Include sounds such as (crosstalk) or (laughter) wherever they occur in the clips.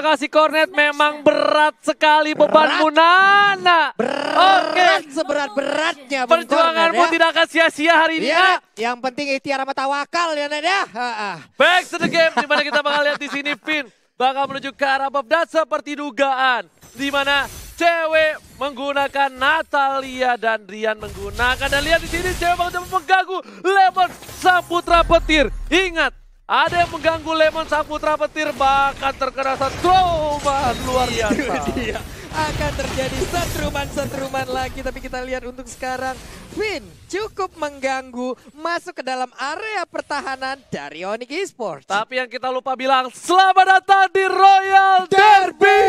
Terima kasih Cornet, memang berat sekali bebanmu Nana. Berat Oke. seberat-beratnya Bung Perjuanganmu Cornet, tidak akan sia-sia hari ini. ya. ya. Ya, yang penting ikhtiar sama tawakal ya Ned ya. Back to the game, di mana kita bakal lihat di sini Finn bakal menuju ke arah bab dan seperti dugaan. Di mana cewek menggunakan Natalia dan Rian menggunakan. Dan lihat di sini cewek bakal mengganggu Lemon sang putra petir. Ingat, ada yang mengganggu Lemon sang putra petir bahkan terkena satu luar biasa. Akan terjadi setruman-setruman lagi. Tapi kita lihat untuk sekarang. Finn cukup mengganggu masuk ke dalam area pertahanan dari Onyx Esports. Tapi yang kita lupa bilang, selamat datang di Royal Derby.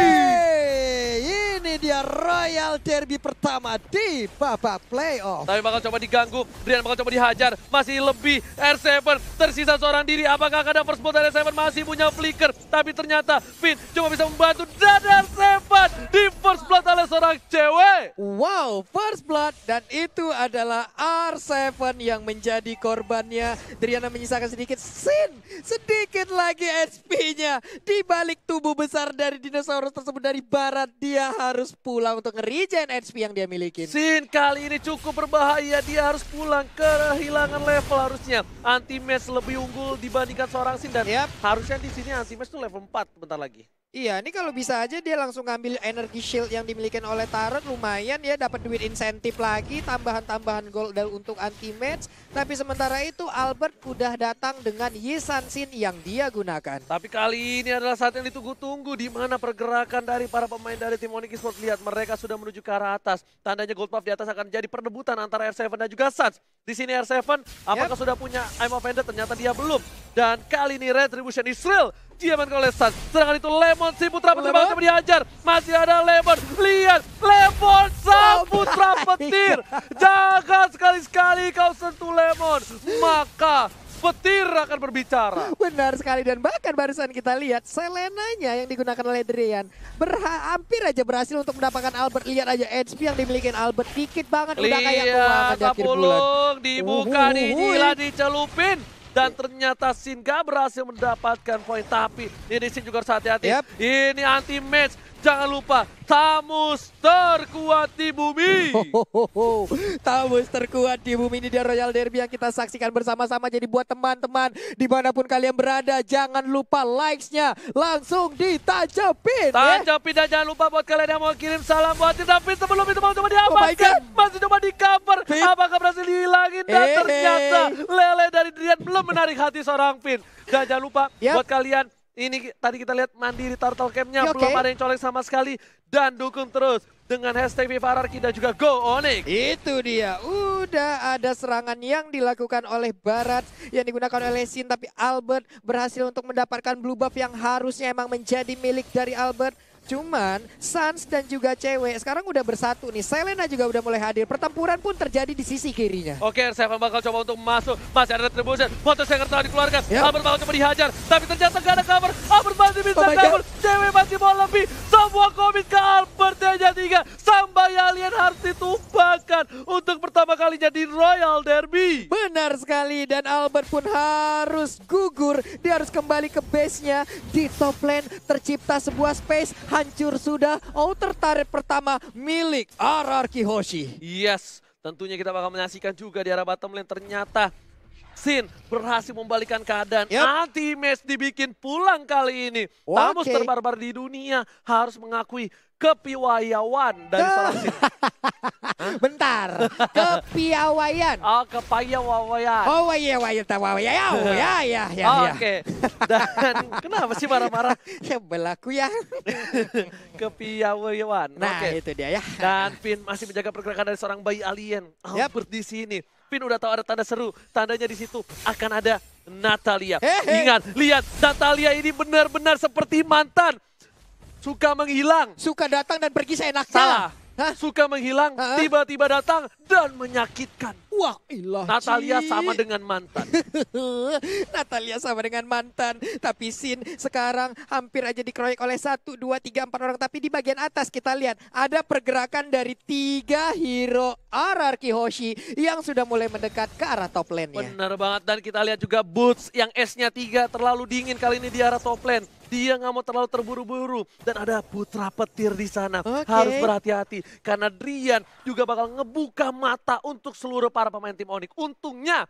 Ini dia Royal Derby pertama di babak playoff. Tapi bakal coba diganggu, Brian bakal coba dihajar. Masih lebih R7, tersisa seorang diri. Apakah akan ada first blood dari R7 masih punya flicker. Tapi ternyata Finn cuma bisa membantu dan R7 di first blood oleh seorang cewek. Wow, first blood dan itu adalah R7 yang menjadi korbannya. Driana menyisakan sedikit sin, sedikit lagi HP-nya. Di balik tubuh besar dari dinosaurus tersebut dari barat, dia harus pulang untuk nge-regen HP yang dia miliki. Sin kali ini cukup berbahaya, dia harus pulang kehilangan level harusnya. Anti-match lebih unggul dibandingkan seorang Sin dan Yap. harusnya di sini anti-match tuh level 4 bentar lagi. Iya, ini kalau bisa aja dia langsung ngambil energi shield yang dimiliki oleh Tarot lumayan ya dapat duit insentif lagi, tambahan-tambahan gol dan untuk anti match. Tapi sementara itu Albert udah datang dengan Yisan Sin yang dia gunakan. Tapi kali ini adalah saat yang ditunggu-tunggu di mana pergerakan dari para pemain dari tim Onyx Esports lihat mereka sudah menuju ke arah atas. Tandanya gold buff di atas akan jadi perdebutan antara R7 dan juga Suns. Di sini R7 apakah sudah punya I'm offended ternyata dia belum. Dan kali ini Retribution Israel diamankan oleh Suns. Sedangkan itu Lemon si putra petir coba dihajar. Masih ada Lemon. Lihat Lemon sang Oh putra (laughs) petir. Jangan sekali-sekali kau sentuh Lemon. Maka petir akan berbicara. Benar sekali dan bahkan barusan kita lihat Selenanya yang digunakan oleh Drian berha hampir aja berhasil untuk mendapatkan Albert. Lihat aja HP yang dimiliki Albert dikit banget udah kayak keuangan di akhir bulan. Dibuka nih Uhuhuhui. gila dicelupin. Dan ternyata Sin gak berhasil mendapatkan poin. Tapi ini Sin juga harus hati-hati. Yap. Ini anti match. Jangan lupa Tamus terkuat di bumi. Hohoho. (laughs) Tamus terkuat di bumi ini dia Royal Derby yang kita saksikan bersama-sama. Jadi buat teman-teman di mana pun kalian berada, jangan lupa likes-nya langsung ditajapin. ya. Tancapin dan jangan lupa buat kalian yang mau kirim salam buat tim David sebelum itu mau coba diamankan. Masih coba di cover. Apakah berhasil dihilangin? Dan Eh. ternyata Lele dari Drian belum menarik hati seorang Finn. Dan jangan lupa Yap. buat kalian ini tadi kita lihat mandiri turtle camp-nya Ya, belum oke. ada yang colek sama sekali. Dan dukung terus dengan hashtag Viva Ararki dan juga Go Onyx. Itu dia, udah ada serangan yang dilakukan oleh Barat yang digunakan oleh Sin tapi Albert berhasil untuk mendapatkan blue buff yang harusnya emang menjadi milik dari Albert. Cuman Sans dan juga cewek sekarang udah bersatu nih. Selena juga udah mulai hadir. Pertempuran pun terjadi di sisi kirinya. Oke, R7 bakal coba untuk masuk. Masih ada retribution. Foto Sanger telah dikeluarkan. Ya. Albert bakal coba dihajar. Tapi ternyata gak ada cover. Albert masih bisa Oh kabur. Cewek masih mau lebih. Semua komit ke Albert aja tiga. Sampai alien harus ditumpahkan. Untuk pertama kalinya di Royal Derby. Benar sekali dan Albert pun harus gugur. Dia harus kembali ke base-nya di top lane tercipta sebuah space hancur sudah. Outer turret pertama milik RRQ Hoshi. Yes, tentunya kita bakal menyaksikan juga di arah bottom lane. Ternyata Sin berhasil membalikan keadaan. Yap. Anti-match dibikin pulang kali ini. Tamus Oke. terbarbar di dunia harus mengakui kepiawaian dari seorang Sin. (laughs) Bentar, kepiawaian. (laughs) Oh, kepiawaian. Oh iya iya ya ya ya ya ya. Oke. Dan (laughs) kenapa sih marah-marah? Ya belaku ya. Kepiawaian. Nah Oke. itu dia ya. Dan Pin masih menjaga pergerakan dari seorang bayi alien. Yap. Albert di sini. Pin udah tahu ada tanda seru. Tandanya di situ akan ada Natalia. Hehe. Ingat, lihat Natalia ini benar-benar seperti mantan. Suka menghilang. Suka datang dan pergi seenaknya. Salah. Hah? Suka menghilang, tiba-tiba datang dan menyakitkan. Wah ilah. Natalia sama dengan mantan. (laughs) Natalia sama dengan mantan. Tapi Sin sekarang hampir aja dikeroyok oleh satu, dua, tiga, empat orang. Tapi di bagian atas kita lihat ada pergerakan dari tiga hero RRQ Hoshi yang sudah mulai mendekat ke arah top lane-nya. Benar banget dan kita lihat juga Boots yang S-nya 3 terlalu dingin kali ini di arah top lane. Dia nggak mau terlalu terburu-buru. Dan ada putra petir di sana. Oke. Harus berhati-hati. Karena Drian juga bakal ngebuka mata untuk seluruh para pemain tim Onyx. Untungnya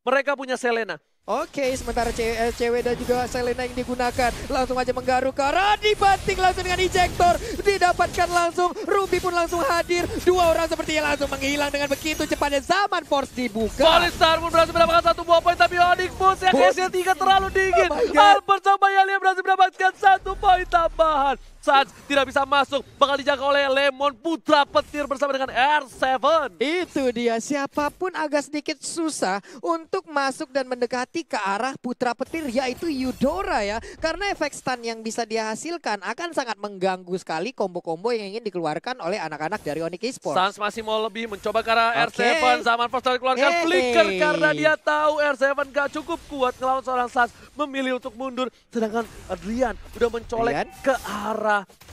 mereka punya Selena. Oke, sementara cewek, eh, cewek dan juga Selena yang digunakan langsung aja menggaruk ke arah dibanting langsung dengan ejector. Didapatkan langsung, Ruby pun langsung hadir. Dua orang sepertinya langsung menghilang dengan begitu cepatnya zaman Force dibuka. Polistar pun berhasil mendapatkan satu buah poin tapi Onyx Bulls yang tiga terlalu dingin. Oh. Albert sama Yalia berhasil mendapatkan satu poin tambahan. Suns tidak bisa masuk, bakal dijaga oleh Lemon Putra Petir bersama dengan R7. Itu dia, siapa pun agak sedikit susah untuk masuk dan mendekati ke arah putra petir yaitu Eudora ya. Karena efek stun yang bisa dia hasilkan akan sangat mengganggu sekali combo-combo yang ingin dikeluarkan oleh anak-anak dari Onyx Esports. Suns masih mau lebih mencoba ke arah Oke. R7. Zaman first strike keluarkan Hey. flicker karena dia tahu R7 gak cukup kuat ngelawan seorang Suns. Memilih untuk mundur. Sedangkan Adrian udah mencolek Adrian. ke arah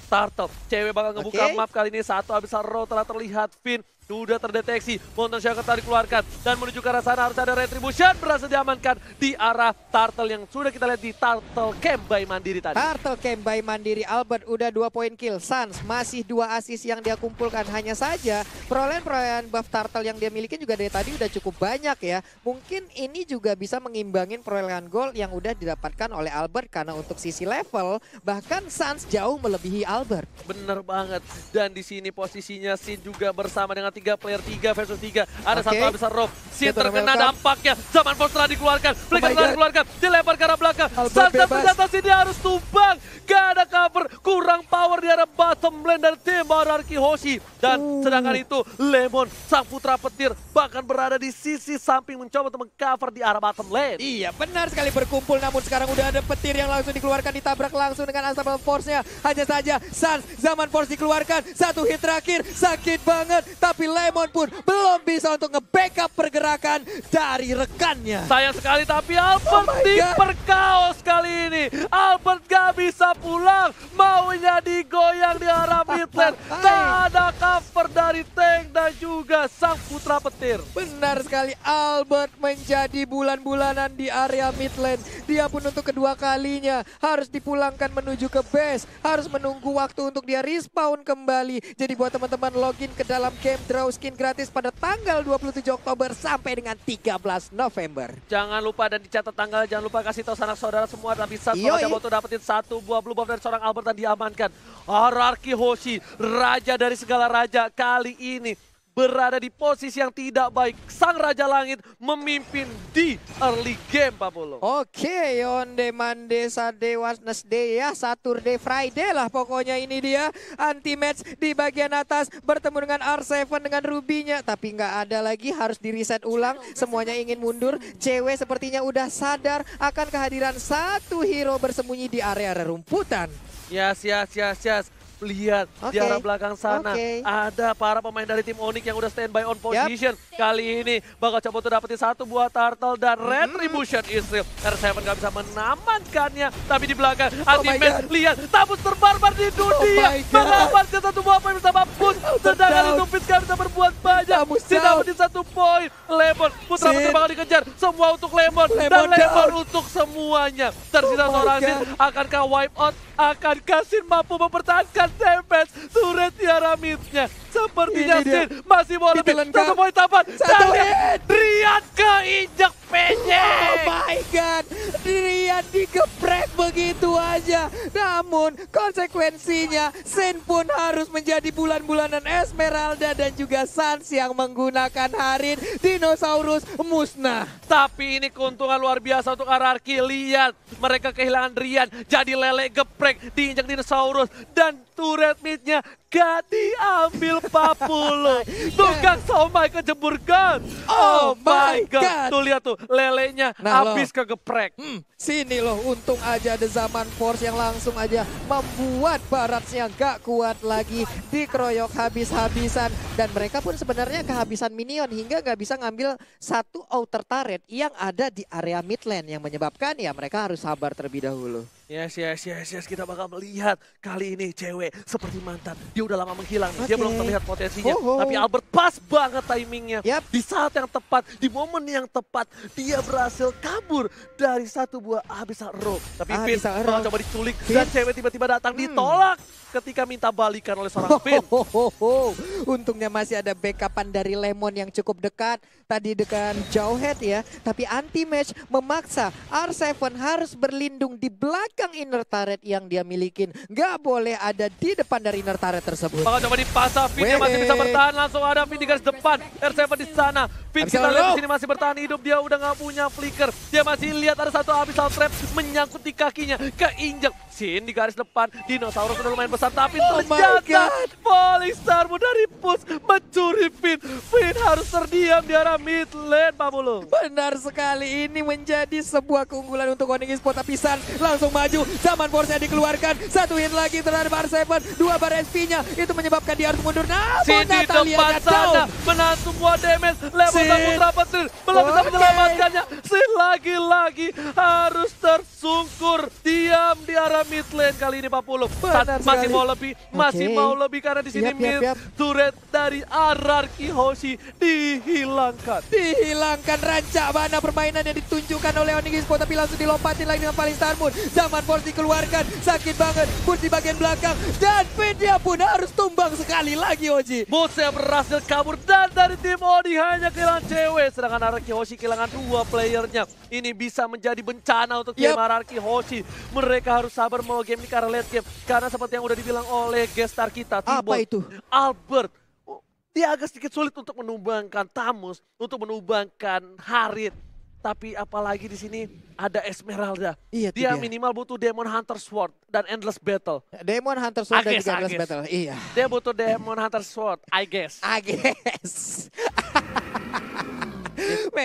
Turtle. Cewek bakal ngebuka Oke. map kali ini. Satu habis row telah terlihat Finn. Sudah terdeteksi. Mountain Shackle tadi dikeluarkan. Dan menuju ke arah sana harus ada Retribution. Berhasil diamankan di arah Turtle yang sudah kita lihat di Turtle Camp by Mandiri tadi. Turtle Camp by Mandiri Albert udah dua poin kill. Suns masih dua assist yang dia kumpulkan. Hanya saja perolehan-perolehan buff Turtle yang dia miliki juga dari tadi udah cukup banyak ya. Mungkin ini juga bisa mengimbangin perolehan gol yang udah didapatkan oleh Albert. Karena untuk sisi level bahkan Suns jauh melebihi Albert. Bener banget. Dan di sini posisinya Sin juga bersama dengan tiga player tiga versus tiga. Ada Oke. satu besar rob. Dia terkena welcome. dampaknya. Zaman post telah dikeluarkan. Flicker God. dikeluarkan. Dilempar ke arah belakang. Bebas. ternyata sini harus tumbang. Gak ada cover. Kurang power di arah bottom lane dari tim Bararki Hoshi. Dan Uh. sedangkan itu Lemon, sang putra petir bahkan berada di sisi samping mencoba untuk mengcover di arah bottom lane. Iya benar sekali berkumpul namun sekarang udah ada petir yang langsung dikeluarkan ditabrak langsung dengan Unstoppable Force-nya. Hanya saja Suns zaman Force dikeluarkan. Satu hit terakhir sakit banget. Tapi Lemon pun belum bisa untuk nge-backup pergerakan dari rekannya. Sayang sekali tapi Albert Oh diperkaos kali ini. Albert gak bisa pulang. Maunya digoyang di arah mid lane. (laughs) Tak ada cover dari Tank dan juga sang putra petir. Benar sekali Albert menjadi bulan-bulanan di area mid lane. Dia pun untuk kedua kalinya harus dipulangkan menuju ke base. Harus menunggu waktu untuk dia respawn kembali. Jadi buat teman-teman login ke dalam game draw skin gratis pada tanggal 27 Oktober sampai dengan 13 November. Jangan lupa dan dicatat tanggal, jangan lupa kasih tahu sanak saudara semua tapi Yoi. Coba tuh dapetin satu buah blue buff dari seorang Albert dan diamankan. Hierarchy Hoshi, raja dari segala raja kali ini berada di posisi yang tidak baik. Sang Raja Langit memimpin di early game, Pak Polo. Oke, Onde Mande Sade Wednesday ya, Saturday Friday lah pokoknya ini dia. Anti match di bagian atas bertemu dengan R7 dengan Rubinya. Tapi nggak ada lagi harus di reset ulang. Semuanya ingin mundur. Cewek sepertinya udah sadar akan kehadiran satu hero bersembunyi di area rerumputan. Yes, yes, yes, yes. Lihat di Oke, arah belakang sana oke. ada para pemain dari tim Onyx yang udah standby on position. Kali ini bakal coba tuh dapetin satu buah turtle dan Mm-hmm. retribution Israel. R7 gak bisa menamankannya, tapi di belakang Oh ultimate God. lihat tabus terbarbar di dunia God. mengamankan satu buah poin bersama pun. Sedangkan itu Fitz gak bisa berbuat banyak. Tabus Dia down. dapetin satu poin. Lemon, Putra Sin. Putri bakal dikejar. Semua untuk Lemon, dan Lemon Lemon down. untuk semuanya. Tersisa Oh seorang. Sin akankah wipe out? Akankah Sin mampu mempertahankan Tempest? Turret tiara midnya. Sepertinya. Sin masih mau lebih. Satu poin tambahan. Satu hit. Rian keinjak Oh my god, Rian digeprek begitu aja. Namun konsekuensinya Sen pun harus menjadi bulan-bulanan Esmeralda dan juga Sans yang menggunakan Harin Dinosaurus musnah. Tapi ini keuntungan luar biasa untuk Ararki. Lihat, mereka kehilangan Rian. Jadi lele geprek, diinjak dinosaurus. Dan turret midnya gak diambil Papulo. (laughs) Tukang somai kejebur gun. Oh my God. Tuh lihat tuh, lelenya Nah, habis kegeprek. Hmm, sini loh, untung aja ada zaman Force yang langsung aja membuat Baratsnya gak kuat lagi. Dikeroyok habis-habisan. Dan mereka pun sebenarnya kehabisan minion hingga gak bisa ngambil satu outer turret yang ada di area mid lane. Yang menyebabkan ya mereka harus sabar terlebih dahulu. Yes, yes, yes, yes. Kita bakal melihat kali ini cewek seperti mantan. Dia udah lama menghilang nih. Dia belum terlihat potensinya. Oh, oh. Tapi Albert pas banget timingnya. Yap. Di saat yang tepat, di momen yang tepat, dia berhasil kabur dari satu buah abyssal rope. Tapi Finn Abyssal malah coba diculik Finn. dan cewek tiba-tiba datang Hmm. ditolak ketika minta balikan oleh seorang Finn. Hohoho. (laughs) Untungnya masih ada backupan dari Lemon yang cukup dekat. Tadi dengan Jawhead ya. Tapi anti-match memaksa R7 harus berlindung di belakang inner turret yang dia milikin. Nggak boleh ada di depan dari inner turret tersebut. Bakal coba dipasang, Finn dia masih bisa bertahan. Langsung ada Finn di garis depan. R7 di sana. Abyssal kita lihat di sini masih bertahan hidup. Dia udah nggak punya flicker. Dia masih lihat ada satu abyssal trap menyangkut di kakinya. Keinjak. Sin di garis depan. Dinosaurus udah lumayan besar. Tapi Oh ternyata. Falling Starmu dari push mencuri Finn. Finn harus terdiam di arah mid lane, Pak Bulu. Benar sekali ini menjadi sebuah keunggulan untuk Onyx Sport tapi San langsung maju zaman force dikeluarkan satu hit lagi terhadap R7 dua bar SP-nya itu menyebabkan dia harus mundur namun Sin di depan sana menahan semua damage level Sin. Petir belum bisa Oke. menyelamatkannya Sin lagi-lagi harus tersungkur diam di arah mid lane kali ini Pak Benar masih sekali. mau lebih masih mau lebih karena di sini yap, mid turret dari Ararki Hoshi dihilangkan. Dihilangkan. Rancak mana permainan yang ditunjukkan oleh Sport tapi langsung dilompatin lagi dengan paling Star Moon. Zaman force dikeluarkan. Sakit banget. Pun di bagian belakang. Dan Vidya pun harus tumbang sekali lagi Oji. Bosnya berhasil kabur dan dari tim Odi hanya kehilangan cewek. Sedangkan Araki Hoshi kehilangan dua playernya. Ini bisa menjadi bencana untuk tim Yap. Araki Hoshi. Mereka harus sabar mau game ini karena late game. Karena seperti yang udah dibilang oleh gestar kita, Apa Tibon, itu? Albert. Oh, Dia agak sedikit sulit untuk menumbangkan Tamus, untuk menumbangkan Harit. Tapi apalagi di sini ada Esmeralda. Iya, dia dia. minimal butuh Demon Hunter Sword dan Endless Battle. Demon Hunter Sword dan Ages, juga Endless. Battle iya Dia butuh Demon Hunter Sword, I guess. Ages. (laughs)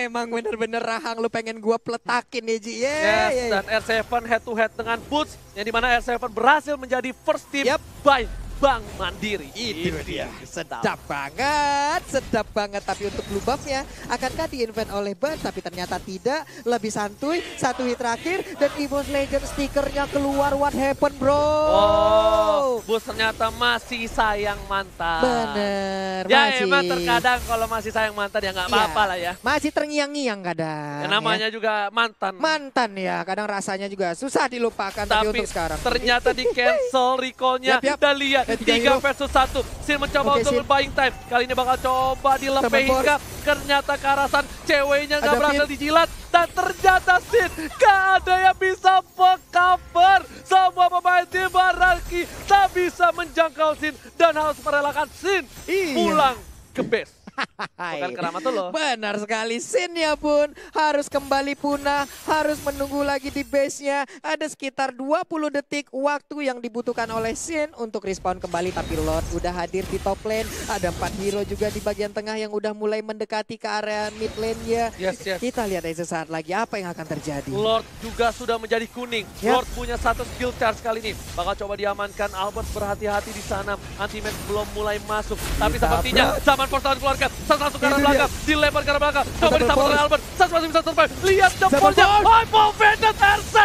Memang bener-bener rahang lu pengen gua peletakin ya Ji. Yeah, Yes, yeah, dan R7 head to head dengan Boots yang di mana R7 berhasil menjadi first team Yap. by Bank Mandiri. Itu dia. Sedap banget, sedap banget. Tapi untuk blue buff-nya akankah di-invent oleh Ban? Tapi ternyata tidak. Lebih santuy, satu hit terakhir. Dan EVOS Legend stikernya keluar. What happened bro? Oh, Boots ternyata masih sayang mantan. Bener, Ya masih. emang terkadang kalau masih sayang mantan ya nggak Iya. apa-apa lah ya. Masih terngiang-ngiang kadang. Ya, ya. namanya juga mantan. Mantan ya, kadang rasanya juga susah dilupakan. Tapi, Tapi untuk sekarang. ternyata di cancel (laughs) recall-nya. Yap, yap. Dan lihat, 3 hero. versus 1. Sin mencoba Oke, untuk Sin. berbuying time. Kali ini bakal coba dilepeh hingga ternyata Karasan ceweknya nggak berhasil dijilat. Dan ternyata Sin gak ada yang bisa cover. Semua pemain tim Bararki tak bisa menjangkau Sin. Dan harus merelakan Sin Iya. pulang ke base. Bukan keramat tuh loh. Benar sekali, Sinnya pun harus kembali punah, harus menunggu lagi di base-nya. Ada sekitar 20 detik waktu yang dibutuhkan oleh Sin untuk respawn kembali. Tapi Lord udah hadir di top lane. Ada 4 hero juga di bagian tengah yang udah mulai mendekati ke area mid lane-nya. Yes, yes. Kita lihat aja sesaat lagi apa yang akan terjadi. Lord juga sudah menjadi kuning. Ya. Lord punya satu skill charge kali ini. Bakal coba diamankan. Albert berhati-hati di sana. Anti-match belum mulai masuk. Tapi sepertinya bro. zaman force down dikeluarkan. Satu langsung ke arah belakang. Dilempar ke arah belakang. Coba disambut oleh. Albert. Satu masih bisa survive. Lihat jempolnya. Hypo Vendor R7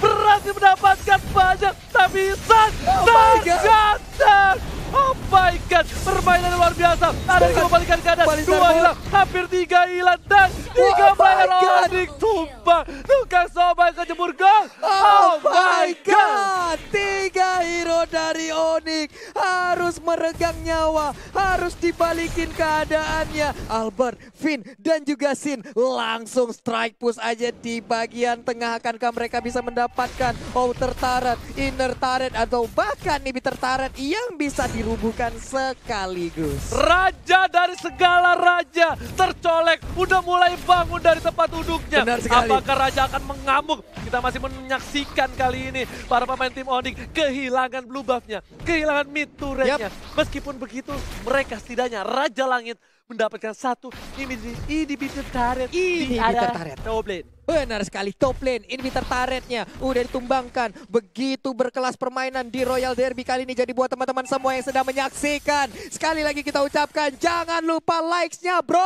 berhasil mendapatkan banyak. Tapi San Oh my God. tergantung. Oh my god, permainan luar biasa. Ada yang kembalikan keadaan. Dua hilang, hampir tiga hilang dan tiga Oh player God. Onyx tumbang. Tukang sobai kejemur gol. Oh my god, tiga hero dari Onyx harus meregang nyawa, harus dibalikin keadaannya. Albert, Finn, dan juga Sin langsung strike push aja di bagian tengah. Akankah mereka bisa mendapatkan outer turret, inner turret, atau bahkan inhibitor turret yang bisa dirubuhkan sekaligus. Raja dari segala raja tercolek, udah mulai bangun dari tempat duduknya. Benar sekali. Apakah raja akan mengamuk? Kita masih menyaksikan kali ini para pemain tim Onyx kehilangan blue buff-nya, kehilangan mid turret-nya. Meskipun begitu, mereka setidaknya Raja Langit mendapatkan satu inhibitor turret di area top lane. Benar sekali, top lane, inhibitor turretnya udah ditumbangkan. Begitu berkelas permainan di Royal Derby kali ini. Jadi buat teman-teman semua yang sedang menyaksikan. Sekali lagi kita ucapkan, jangan lupa likes-nya bro.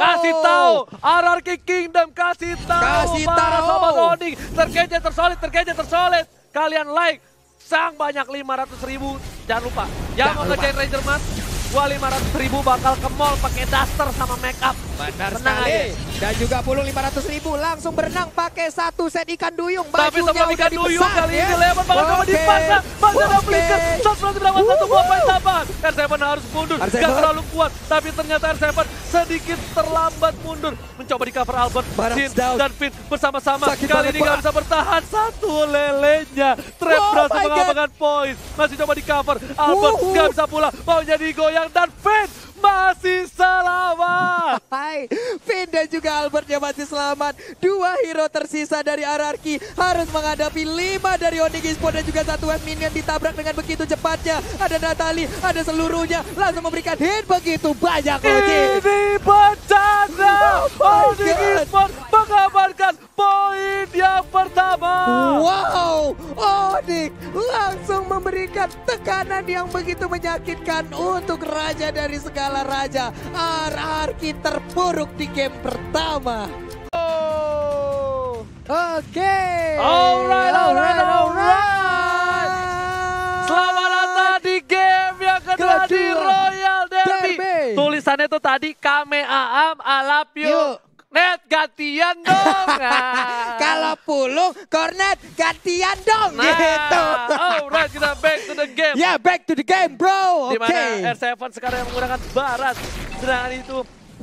Kasih tahu, RRQ Kingdom kasih tahu Kasih para tahu. sobat Onyx. Terkejar tersolid, terkejar tersolid. kalian like sang banyak 500 ribu. Jangan lupa, yang Jangan mau lupa. ngerjain Ranger Mas, gua 500 ribu bakal ke mall pakai daster sama make up. Benar Tenang sekali. aja. Dan juga pulung 500 ribu langsung berenang pakai satu set ikan duyung. Tapi Bajunya sebelum udah ikan duyung kali ya. ini Leon bakal coba dipasang. Masih ada flicker. Shot berarti mendapat satu buah poin tambahan. R7 harus mundur. R7. Gak terlalu kuat. Tapi ternyata R7 sedikit terlambat mundur. Mencoba di cover Albert, Jin, dan Finn bersama-sama. Kali ini gak bisa bertahan. Satu lelenya. Trap Oh berhasil mengamankan poin. Masih coba di cover. Albert gak bisa pulang. Mau jadi goyang. Dan Finn masih selamat. (laughs) Hai, Finn dan juga Albertnya masih selamat. Dua hero tersisa dari RRQ harus menghadapi lima dari Onyx Esports dan juga satu wave minion ditabrak dengan begitu cepatnya. Ada Natali, ada seluruhnya. Langsung memberikan hit begitu banyak. Ini bencana. Oh Onyx. Esports mengamankan poin yang pertama. Wow, Onyx langsung memberikan tekanan yang begitu menyakitkan untuk raja dari segala raja. RRQ terpuruk di game pertama. Oh. Oke. Alright, alright, alright. Selamat datang di game yang kedua, di Kedua. Royal Derby. Derby. Tulisannya tuh tadi Kame Aam Alap Yuk. Yuk. Net gantian dong. (laughs) Nah. Kalau pulung, kornet gantian dong nah, gitu. alright kita back to the game. Ya, back to the game, bro. di Oke. mana R7 sekarang yang menggunakan barat. Sedangkan itu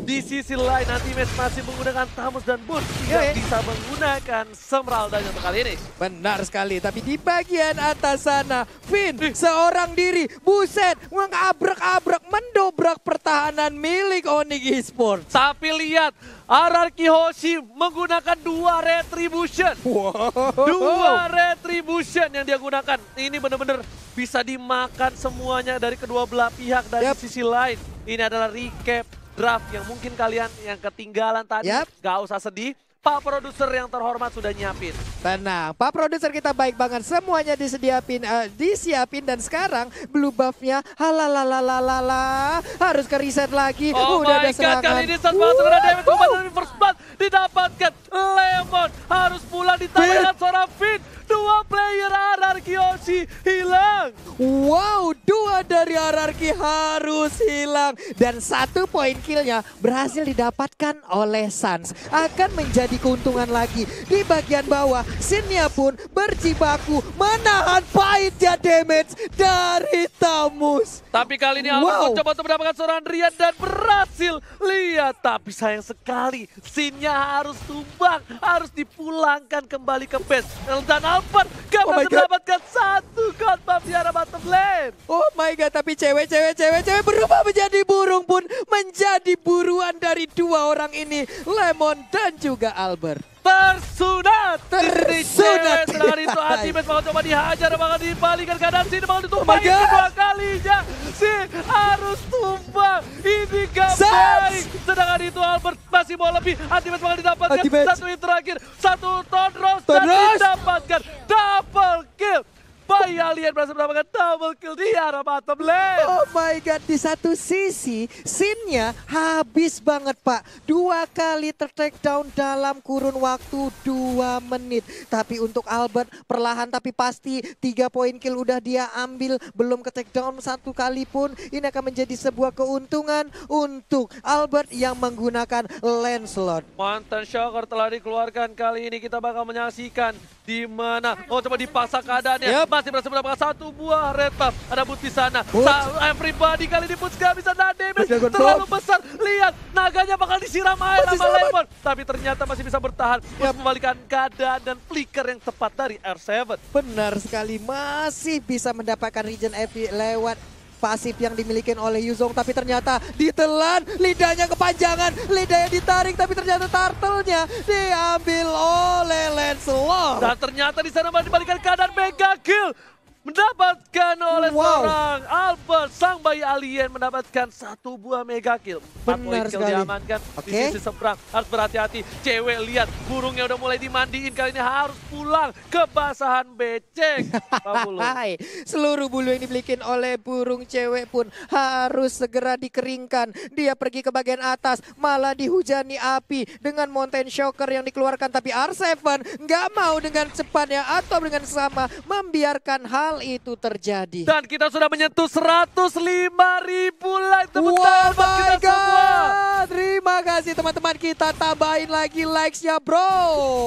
di sisi lain nanti Mes masih menggunakan Tamus dan Bun tidak bisa menggunakan Semraldanya untuk kali ini. Benar sekali, tapi di bagian atas sana, Finn seorang diri, buset, mengabrak-abrak, mendobrak pertahanan milik Onyx Esports. Tapi lihat, Ararki Hoshi menggunakan dua Retribution. Dua Retribution yang dia gunakan. Ini benar-benar bisa dimakan semuanya dari kedua belah pihak dari Yap. sisi lain. Ini adalah recap draft yang mungkin kalian yang ketinggalan tadi. Yap. Gak usah sedih. Pak produser yang terhormat sudah nyiapin. Tenang, Pak produser kita baik banget. Semuanya disediapin, eh, disiapin dan sekarang blue buff-nya halalalalala harus ke reset lagi. Oh Udah ada my god, serangan. kali ini saat banget kena damage dari first blood didapatkan. Lemon harus pulang ditambahkan seorang Finn. Dua player RRQ Hoshi hilang. Wow, dua dari RRQ harus hilang. Dan satu poin killnya berhasil didapatkan oleh Suns. Akan menjadi keuntungan lagi. Di bagian bawah, Sinnya pun berjibaku menahan pahitnya damage dari Tamus. Tapi kali ini Albert Wow. mencoba untuk mendapatkan seorang Rian dan berhasil. Lihat, tapi sayang sekali. Sinnya harus tumbang, harus dipulangkan kembali ke base. Dan Albert gak Oh mendapatkan satu god buff di arah bottom lane. Oh my god, tapi cewek-cewek cewek-cewek berubah menjadi burung pun menjadi buruan dari dua orang ini, Lemon dan juga Albert. Tersunat. Tersunat. Sedangkan itu (laughs) Atimes bakal coba dihajar, bakal dibalikan keadaan sini, bakal Oh ditumpahin God. kedua kalinya. Si harus tumbang. Ini gak baik. Sedangkan itu Albert masih mau lebih. Atimes bakal didapatkan. Satu hit terakhir. Satu Tonros dan Tonros. didapatkan. Double kill. Bayi Alien berhasil mendapatkan double kill di arah bottom lane. Oh my god, di satu sisi scene-nya habis banget pak. Dua kali ter-take down dalam kurun waktu dua menit. Tapi untuk Albert perlahan tapi pasti tiga poin kill udah dia ambil. Belum ke take down satu kali pun. Ini akan menjadi sebuah keuntungan untuk Albert yang menggunakan Lancelot. Mantan Shocker telah dikeluarkan kali ini kita bakal menyaksikan di mana oh coba dipaksa keadaannya Yap. Masih berhasil mendapatkan satu buah red buff. Ada boot di sana. Boot. Sa- everybody kali ini Boots gak bisa nahan damage terlalu besar. Lihat naganya bakal disiram air Masih sama. Lemon. Tapi ternyata masih bisa bertahan. Yap. untuk membalikan keadaan dan flicker yang tepat dari R7 Benar sekali, masih bisa mendapatkan region epi lewat pasif yang dimiliki oleh Yuzong tapi ternyata ditelan lidahnya kepanjangan lidahnya ditarik tapi ternyata turtle-nya diambil oleh Lancelot. Dan ternyata di sana malah dibalikan keadaan mega kill mendapatkan oleh Wow. seorang Albert sang bayi alien mendapatkan satu buah mega kill. Empat Benar kill sekali. diamankan di Oke. sisi seberang. Harus berhati-hati. Cewek lihat burungnya udah mulai dimandiin. Kali ini harus pulang ke basahan becek. (laughs) Hai, seluruh bulu yang dimiliki oleh burung cewek pun harus segera dikeringkan. Dia pergi ke bagian atas, malah dihujani api dengan mountain shocker yang dikeluarkan. Tapi R7 nggak mau dengan cepatnya atau dengan sama membiarkan hal itu terjadi. Dan kita sudah menyentuh 105 ribu like. Tepuk Wow tangan my kita semua. God, terima kasih teman-teman kita tambahin lagi likes-nya bro.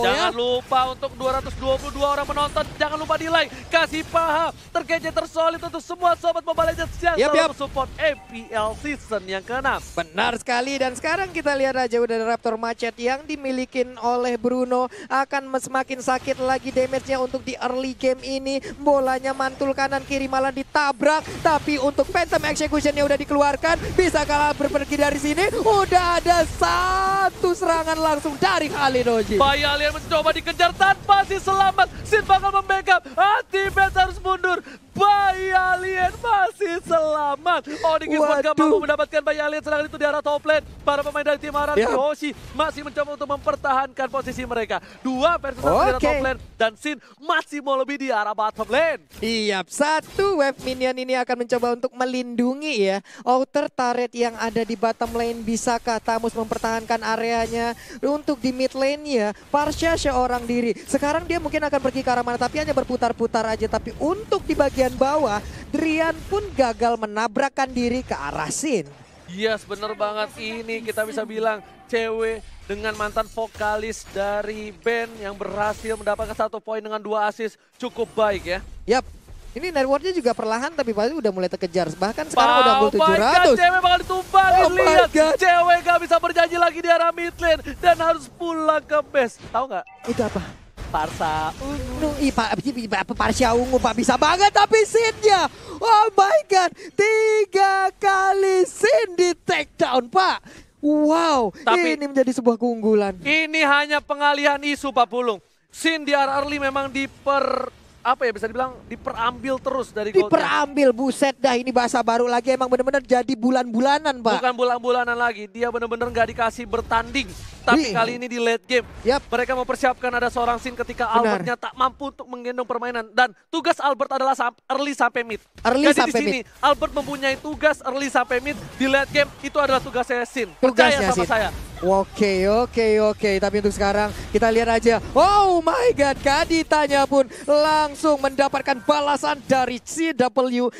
Jangan ya. lupa untuk 222 orang menonton, jangan lupa di like, kasih paham, terkece tersolid untuk semua sobat Mobile Legends yang Yap, selalu yap. support MPL season yang ke-6. Benar sekali dan sekarang kita lihat aja udah Raptor Macet yang dimiliki oleh Bruno akan semakin sakit lagi damage-nya untuk di early game ini. Bolanya mantul kanan kiri malah ditabrak tapi untuk Phantom Execution yang udah dikeluarkan bisa kalah berpergi dari sini. Udah ada satu serangan langsung dari Halinoji. Bayi Alien mencoba dikejar tanpa si selamat. Sin bakal membackup. Anti-Bats harus mundur. Bayi Alien masih selamat. Onyx Esports gak Waduh. mampu mendapatkan Bayi Alien serangan itu di arah top lane. Para pemain dari tim Aran Ya. Hoshi masih mencoba untuk mempertahankan posisi mereka. Dua versus satu di arah top lane. Dan Sin masih mau lebih di arah bottom lane. Iya, satu wave minion ini akan mencoba untuk melindungi ya outer turret yang ada di bottom lane. Bisakah Tamus mempertahankan areanya untuk di mid lane ya? Parsha seorang diri. Sekarang dia mungkin akan pergi ke arah mana tapi hanya berputar-putar aja. Tapi untuk di bagian bawah, Drian pun gagal menabrakkan diri ke arah Sin. Yes, bener banget. Ini kita bisa bilang cewek dengan mantan vokalis dari band yang berhasil mendapatkan satu poin dengan dua assist cukup baik ya. Yap. Ini networknya juga perlahan tapi pasti udah mulai terkejar. Bahkan sekarang udah Oh unggul my God, 700. cewek bakal ditumbangin. Oh Lihat, God. cewek gak bisa berjanji lagi di arah mid lane dan harus pulang ke base. Tahu nggak? Itu apa? Parsa Ungu, Pak Parsha ungu Pak bisa banget tapi sinnya. Oh my god, tiga kali sin di take down Pak. Wow, Tapi- ini menjadi sebuah keunggulan. Ini hanya pengalihan isu Pak Pulung. Sin di arah early memang diper apa ya bisa dibilang diperambil terus dari. Diperambil, buset dah ini bahasa baru lagi emang bener-bener jadi bulan-bulanan Pak. Bukan bulan-bulanan lagi, dia benar-benar nggak dikasih bertanding. Tapi Ih. kali ini di late game, Yap. mereka mempersiapkan ada seorang scene ketika Benar. Albertnya tak mampu untuk menggendong permainan. Dan tugas Albert adalah sam- early sampai mid. Early Jadi sampai di sini Albert mempunyai tugas early sampai mid. Di late game itu adalah tugasnya Sin. Percaya Tugasnya sama Sin. saya. Oke, oke, oke. Tapi untuk sekarang kita lihat aja. Oh my God, Kaditanya pun langsung mendapatkan balasan dari CW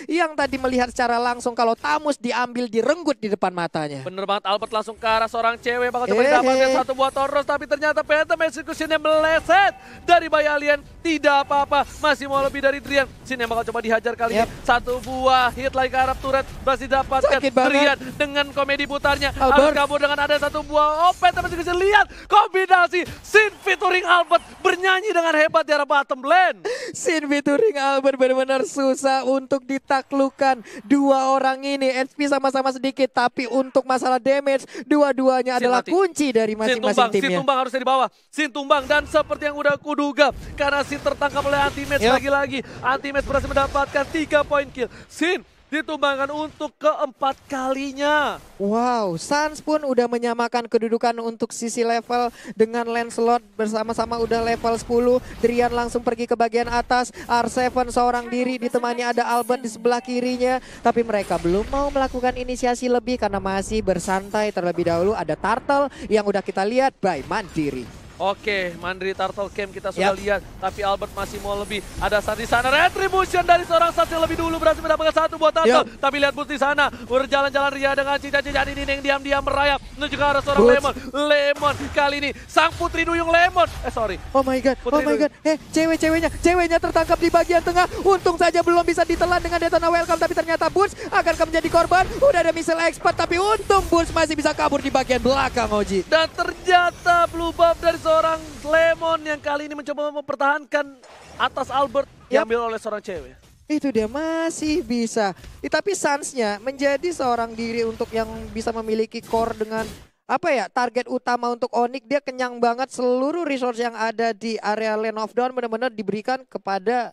yang tadi melihat secara langsung kalau Tamus diambil direnggut di depan matanya. Bener banget Albert langsung ke arah seorang cewek bakal coba Eh, didapatkan eh. satu buah Toros tapi ternyata Phantom Execution-nya meleset dari Bayi Alien tidak apa-apa masih mau lebih dari Drian Sin yang bakal coba dihajar kali Yap. ini satu buah hit lagi ke arah turret masih dapatkan. Drian dengan komedi putarnya Albert. kabur dengan ada satu buah oh Phantom Execution lihat kombinasi Sin featuring Albert bernyanyi dengan hebat di arah bottom lane Sin featuring Albert benar-benar susah untuk ditaklukkan dua orang ini. HP sama-sama sedikit tapi untuk masalah damage dua-duanya adalah mati. kunci dari Sin masing-masing tumbang, Sin timnya. tumbang harusnya di bawah. Sin tumbang dan seperti yang udah kuduga karena Sin tertangkap oleh anti-match lagi-lagi. Anti-match berhasil mendapatkan 3 poin kill. Sin ditumbangkan untuk keempat kalinya. Wow, Suns pun udah menyamakan kedudukan untuk sisi level dengan Lancelot bersama-sama udah level 10. Drian langsung pergi ke bagian atas. R7 seorang diri ditemani ada Albert di sebelah kirinya. Tapi mereka belum mau melakukan inisiasi lebih karena masih bersantai terlebih dahulu. Ada Turtle yang udah kita lihat by Mandiri. Oke, Mandiri Turtle Camp kita sudah Yap. lihat, tapi Albert masih mau lebih. Ada saat di sana retribution dari seorang yang lebih dulu berhasil mendapatkan satu buat Turtle. Yap. Tapi lihat Boots di sana, berjalan-jalan ria dengan cincang-cincang ini yang diam-diam merayap menuju ke arah seorang Boots. Lemon. Lemon kali ini sang putri duyung Lemon. Eh sorry, Oh my god, oh Putri my dulu. god. Eh, cewek-ceweknya, ceweknya tertangkap di bagian tengah. Untung saja belum bisa ditelan dengan Daytona Welcome, tapi ternyata Boots akan menjadi korban. Udah ada missile expert, tapi untung Boots masih bisa kabur di bagian belakang, Oji. Dan ternyata blue buff dari seorang Lemon yang kali ini mencoba mempertahankan atas Albert Yap. diambil oleh seorang cewek. Itu dia masih bisa. Eh, tapi Suns-nya menjadi seorang diri untuk yang bisa memiliki core dengan apa ya target utama untuk Onyx dia kenyang banget seluruh resource yang ada di area Land of Dawn benar-benar diberikan kepada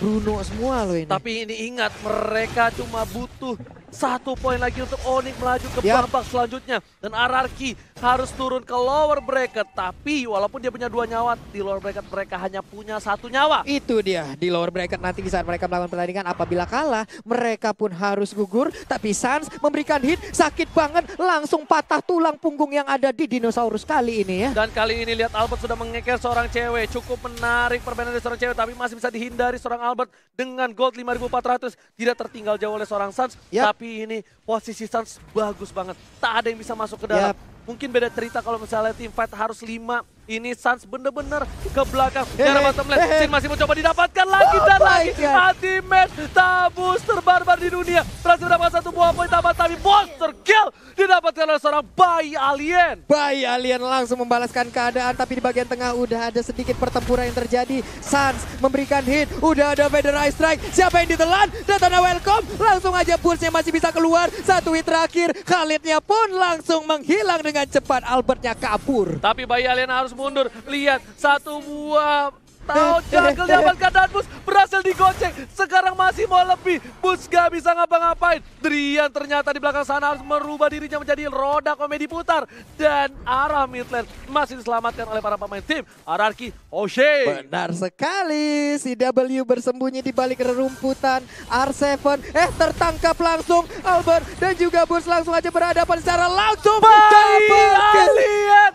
Bruno semua loh ini. Tapi ini ingat, mereka cuma butuh satu poin lagi untuk Onyx melaju ke Yap. babak selanjutnya. Dan Ararki harus turun ke lower bracket. Tapi walaupun dia punya dua nyawa, di lower bracket mereka hanya punya satu nyawa. Itu dia di lower bracket nanti saat mereka melakukan pertandingan apabila kalah mereka pun harus gugur tapi Sans memberikan hit sakit banget langsung patah tulang punggung yang ada di dinosaurus kali ini ya. Dan kali ini lihat Albert sudah mengeker seorang cewek. Cukup menarik permainan dari seorang cewek. Tapi masih bisa dihindari seorang Albert dengan gold 5400. Tidak tertinggal jauh oleh seorang Sans. Yap. Tapi ini posisi Sans bagus banget. Tak ada yang bisa masuk ke dalam. Yap. Mungkin beda cerita kalau misalnya tim fight harus 5. Ini Sans bener-bener ke belakang. Dari bottom lane. Sin masih mencoba didapatkan lagi Oh dan lagi. God. Ultimate tabus terbarbar di dunia. Berhasil mendapatkan satu buah poin tambah. Tapi monster kill didapatkan oleh seorang bayi alien. Bayi alien langsung membalaskan keadaan tapi di bagian tengah udah ada sedikit pertempuran yang terjadi. Sans memberikan hit, udah ada Vader Ice Strike. Siapa yang ditelan? Datana welcome. Langsung aja Pulse-nya masih bisa keluar. Satu hit terakhir, Khalidnya pun langsung menghilang dengan cepat. Albertnya kabur. Tapi bayi alien harus mundur. Lihat satu buah Tahu jagal eh, didapatkan dan Bus berhasil digocek. Sekarang masih mau lebih. Bus gak bisa ngapa-ngapain. Drian ternyata di belakang sana harus merubah dirinya menjadi roda komedi putar. Dan arah mid lane masih diselamatkan oleh para pemain tim. Ararki O'Shea. Benar sekali, CW bersembunyi di balik rerumputan. R7, eh tertangkap langsung Albert dan juga Bus langsung aja berhadapan secara langsung. Oh berhasil my God.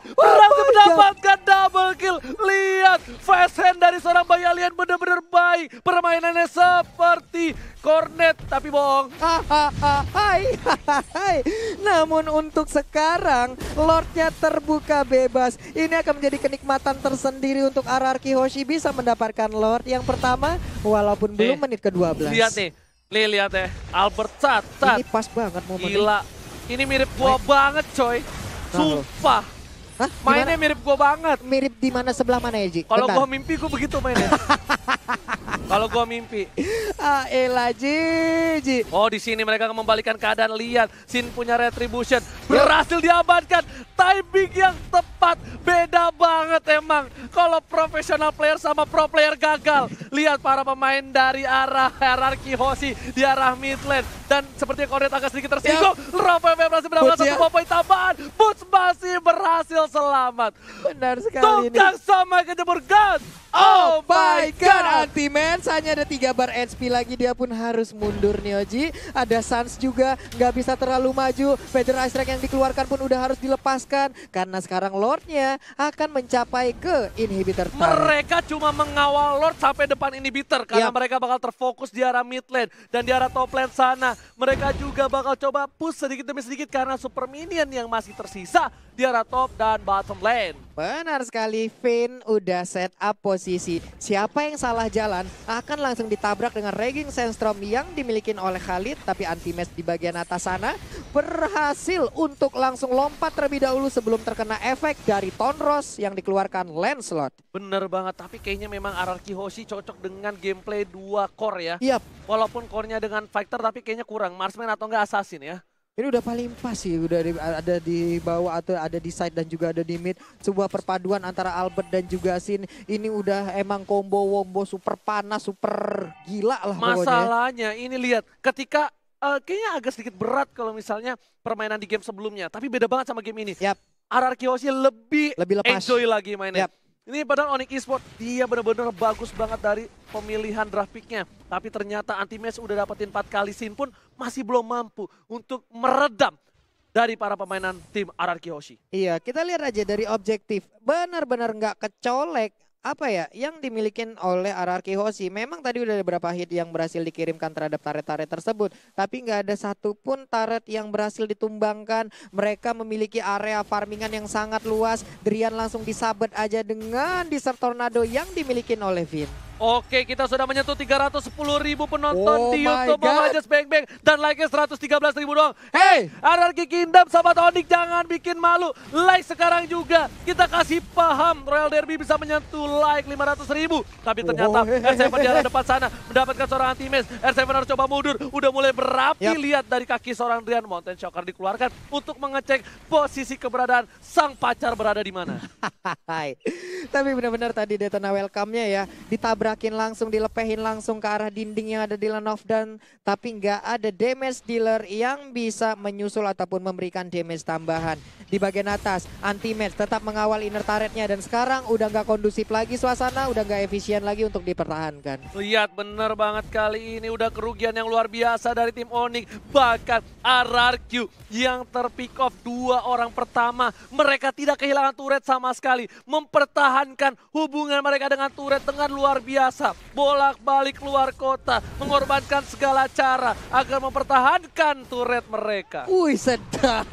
mendapatkan double kill. Lihat fast hand dari seorang bayi alien benar-benar baik. Permainannya seperti cornet tapi bohong. Hai, hai. Namun untuk sekarang Lordnya terbuka bebas. Ini akan menjadi kenikmatan tersendiri untuk Ararki Hoshi bisa mendapatkan Lord yang pertama walaupun belum Eh, menit ke-12. Lihat nih. Nih lihat ya. Albert. Sat. Ini pas banget momen Gila. Ini mirip gua banget coy. Sumpah. Hah? Mainnya mirip gua banget. mirip di mana sebelah mana ya, Ji? Kalau gua mimpi gua begitu mainnya. (laughs) Kalau gua mimpi. Ah, elah Ji, Ji. Oh di sini mereka membalikan keadaan lihat Sin punya retribution berhasil diamankan timing yang tepat beda banget emang kalau profesional player sama pro player gagal lihat para pemain dari arah hierarki Hoshi di arah mid lane dan seperti yang Cornet agak sedikit tersinggung Rafael berhasil mendapatkan satu ya. buah poin tambahan Boots masih berhasil selamat Benar sekali ini. tukang sama kejebur gun Oh my god, Anti-Man hanya ada 3 bar HP lagi dia pun harus mundur nih Oji. Ada Sans juga nggak bisa terlalu maju. Vader Ice Strike yang dikeluarkan pun udah harus dilepaskan karena sekarang Lordnya akan mencapai ke inhibitor turret. Mereka cuma mengawal Lord sampai depan inhibitor karena Yap. mereka bakal terfokus di arah mid lane dan di arah top lane sana. Mereka juga bakal coba push sedikit demi sedikit karena super minion yang masih tersisa di arah top dan bottom lane. Benar sekali, Finn udah set up posisi. Siapa yang salah jalan akan langsung ditabrak dengan Raging Sandstorm yang dimiliki oleh Khalid. Tapi Antimes di bagian atas sana berhasil untuk langsung lompat terlebih dahulu sebelum terkena efek dari Tonros yang dikeluarkan Lancelot. Bener banget, tapi kayaknya memang Ararki Hoshi cocok dengan gameplay dua core ya. Iya, Walaupun core-nya dengan fighter tapi kayaknya kurang. Marksman atau enggak assassin ya. Ini udah paling pas sih, udah di- ada di bawah atau ada di side dan juga ada di mid. Sebuah perpaduan antara Albert dan juga Sin. Ini udah emang combo wombo super panas, super gila lah pokoknya. Masalahnya ini lihat ketika eh, kayaknya agak sedikit berat kalau misalnya permainan di game sebelumnya, tapi beda banget sama game ini. Yap. Hoshi lebih, Lebih lepas. enjoy lagi mainnya. Yap. Ini padahal Onyx Esport dia benar-benar bagus banget dari pemilihan draft pick-nya. Tapi ternyata Antimes udah dapetin 4 kali sin pun masih belum mampu untuk meredam dari para pemainan tim Ararki Hoshi. Iya, kita lihat aja dari objektif. Benar-benar nggak kecolek apa ya yang dimiliki oleh Ararki Hoshi. Memang tadi udah ada beberapa hit yang berhasil dikirimkan terhadap turret-turret tersebut, tapi nggak ada satupun turret yang berhasil ditumbangkan. Mereka memiliki area farmingan yang sangat luas. Drian langsung disabet aja dengan Desert Tornado yang dimiliki oleh Vin. Oke, kita sudah menyentuh 310 ribu penonton Oh di YouTube. Mama Just Bang Bang dan like-nya 113 ribu doang. Hey! Ararki Kingdom, Sobat Onik jangan bikin malu. Like sekarang juga. Kita kasih paham Royal Derby bisa menyentuh like 500 ribu. Tapi ternyata Oh, hehehe. R7 di arah depan sana mendapatkan seorang anti-maze. R7 harus coba mundur. Udah mulai berapi. Yap. Lihat dari kaki seorang Drian Mountain Shocker dikeluarkan untuk mengecek posisi keberadaan sang pacar berada di mana. (laughs) Tapi benar-benar tadi Daytona welcome-nya ya ditabrak ditabrakin langsung, dilepehin langsung ke arah dinding yang ada di Land of Dawn. Tapi nggak ada damage dealer yang bisa menyusul ataupun memberikan damage tambahan. Di bagian atas, anti-match tetap mengawal inner turretnya. Dan sekarang udah nggak kondusif lagi suasana, udah nggak efisien lagi untuk dipertahankan. Lihat bener banget kali ini udah kerugian yang luar biasa dari tim Onyx. Bahkan RRQ yang terpick off dua orang pertama. Mereka tidak kehilangan turret sama sekali. Mempertahankan hubungan mereka dengan turret dengan luar biasa. Bolak-balik keluar kota. Mengorbankan segala cara agar mempertahankan turret mereka. Wih sedap,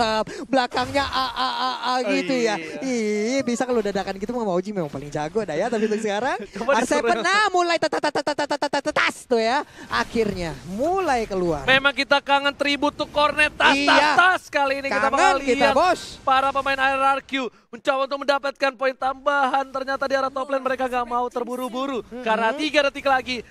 belakangnya A A A A Oh, gitu ya. iya. Ih bisa kalau dadakan gitu mau Oji memang paling jago dah ya. Tapi untuk sekarang Coba R7 disuruh. nah mulai tas tuh ya. Akhirnya mulai keluar. Memang kita kangen tribut tuh Cornet tas Iya. tas kali ini kita bakal Kangen kita lihat bos. para pemain RRQ mencoba untuk mendapatkan poin tambahan. Ternyata di arah top lane mereka gak mau terburu-buru karena tiga detik lagi.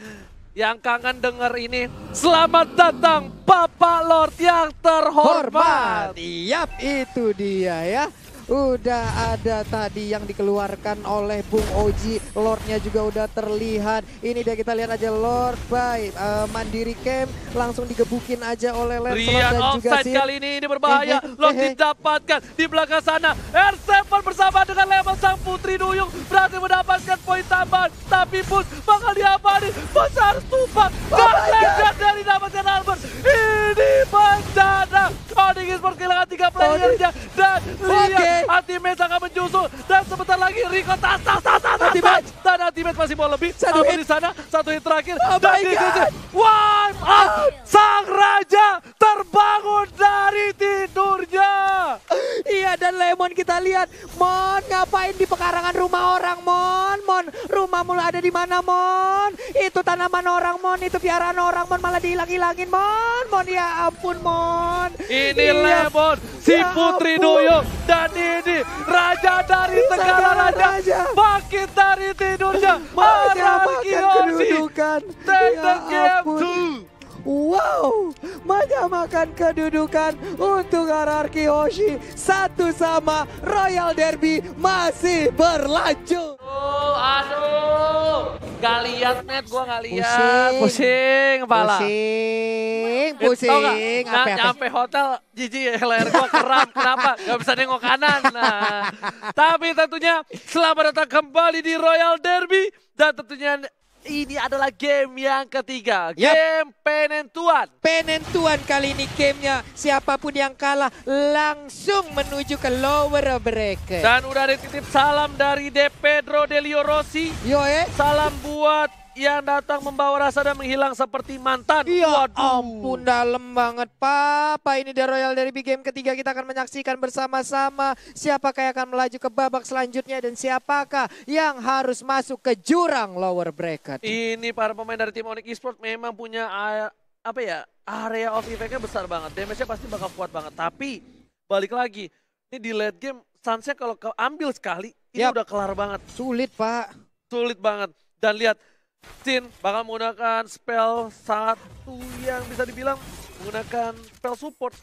Yang kangen denger ini, selamat datang Bapak Lord yang terhormat. Hormat. Yap, itu dia ya. Udah ada tadi yang dikeluarkan oleh Bung Oji. Lordnya juga udah terlihat. Ini dia kita lihat aja Lord by eh, Mandiri Camp. Langsung digebukin aja oleh Lancelot Rian dan juga Sid. kali ini, ini berbahaya. Eh, eh, Lord eh, didapatkan di belakang sana. R7 bersama dengan level sang putri Duyung berhasil mendapatkan poin tambahan. Tapi Bus bakal diapain? Bus harus tumbang. Oh Dan dari dapatkan Albert. Ini bencana. Coding Esports kehilangan tiga playernya. Dan lihat Ultimate akan menjusur. Dan sebentar lagi Rico tas tas tas tas. Ultimate. Dan Ultimate masih mau lebih. Satu hit. di sana. Satu hit terakhir. Oh dan my God. Wipe out. Sang Raja terbangun dari tidurnya. Iya dan Lemon kita lihat Mon ngapain di pekarangan rumah orang Mon Mon rumahmu ada di mana Mon Itu tanaman orang Mon Itu piaraan orang Mon malah dihilang-hilangin Mon Mon ya ampun Mon Ini Iya. Lemon, si Ya Putri ampun. Duyung. Dan ini Raja dari Bisa segala raja. raja. Bangkit dari tidurnya. Araki Hoshi. kedudukan Take Ya the game ampun. Wow, menyamakan kedudukan untuk Ararki Hoshi satu sama Royal Derby masih berlanjut. Oh, aduh. Gak lihat, Matt. Gua gak lihat. Pusing. Pusing kepala. Pusing, nggak? pusing. Apa? nyampe hotel, jijik ya, leher gua kram. Kenapa? Gak bisa nengok kanan. Nah, tapi tentunya selamat datang kembali di Royal Derby. Dan tentunya ini adalah game yang ketiga. Yap. Game penentuan. Penentuan kali ini gamenya siapa pun yang kalah langsung menuju ke lower bracket. Dan udah ada titip salam dari De Pedro Delio Rossi. Yo eh. Salam buat yang datang membawa rasa dan menghilang seperti mantan. Ya Waduh. ampun dalam banget Papa ini di Royal Derby game ketiga kita akan menyaksikan bersama-sama siapakah yang akan melaju ke babak selanjutnya dan siapakah yang harus masuk ke jurang lower bracket. Ini para pemain dari tim Onyx Esports memang punya a- apa ya area of effect-nya besar banget. Damage-nya pasti bakal kuat banget. Tapi balik lagi, ini di late game Sunset kalau ambil sekali ini Yap. udah kelar banget. Sulit Pak. Sulit banget. Dan lihat Sin bakal menggunakan spell satu yang bisa dibilang menggunakan spell support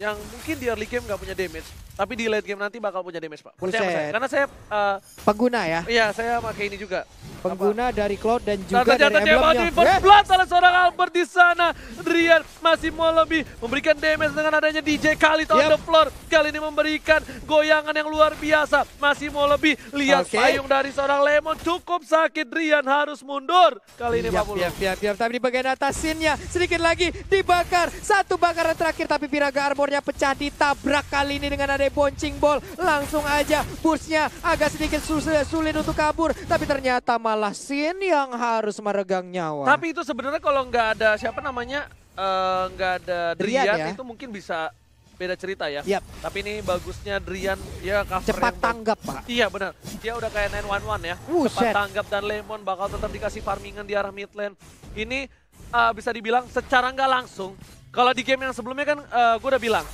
yang mungkin di early game nggak punya damage, tapi di late game nanti bakal punya damage pak. Percaya sama saya. Karena saya, eh, Pengguna ya. iya saya pakai ini juga. Pengguna dari Cloud dan juga dari dia mau emblemnya. first blood oleh seorang Albert di sana. Drian masih mau lebih memberikan damage dengan adanya DJ Khalid on Yep. the floor. Kali ini memberikan goyangan yang luar biasa. Masih mau lebih. Lihat Oke. payung dari seorang Lemon cukup sakit. Drian harus mundur. Kali ini Pak Pulu. yap, yap, yap. Tapi di bagian atas sinnya sedikit lagi dibakar. Satu bakaran terakhir tapi Piraga armornya pecah ditabrak kali ini dengan ada boncing ball. Langsung aja burstnya agak sedikit sulit, sulit untuk kabur. Tapi ternyata malah Sin yang harus meregang nyawa. Tapi itu sebenarnya kalau nggak ada siapa namanya eh, nggak ada Drian Drian, ya. itu mungkin bisa beda cerita ya. Yap. Tapi ini bagusnya Drian ya cover cepat tanggap Pak. Iya benar. Dia udah kayak 911 ya. Buset. Cepat tanggap dan Lemon bakal tetap dikasih farmingan di arah mid lane. Ini uh, bisa dibilang secara nggak langsung. Kalau di game yang sebelumnya kan uh, gue udah bilang.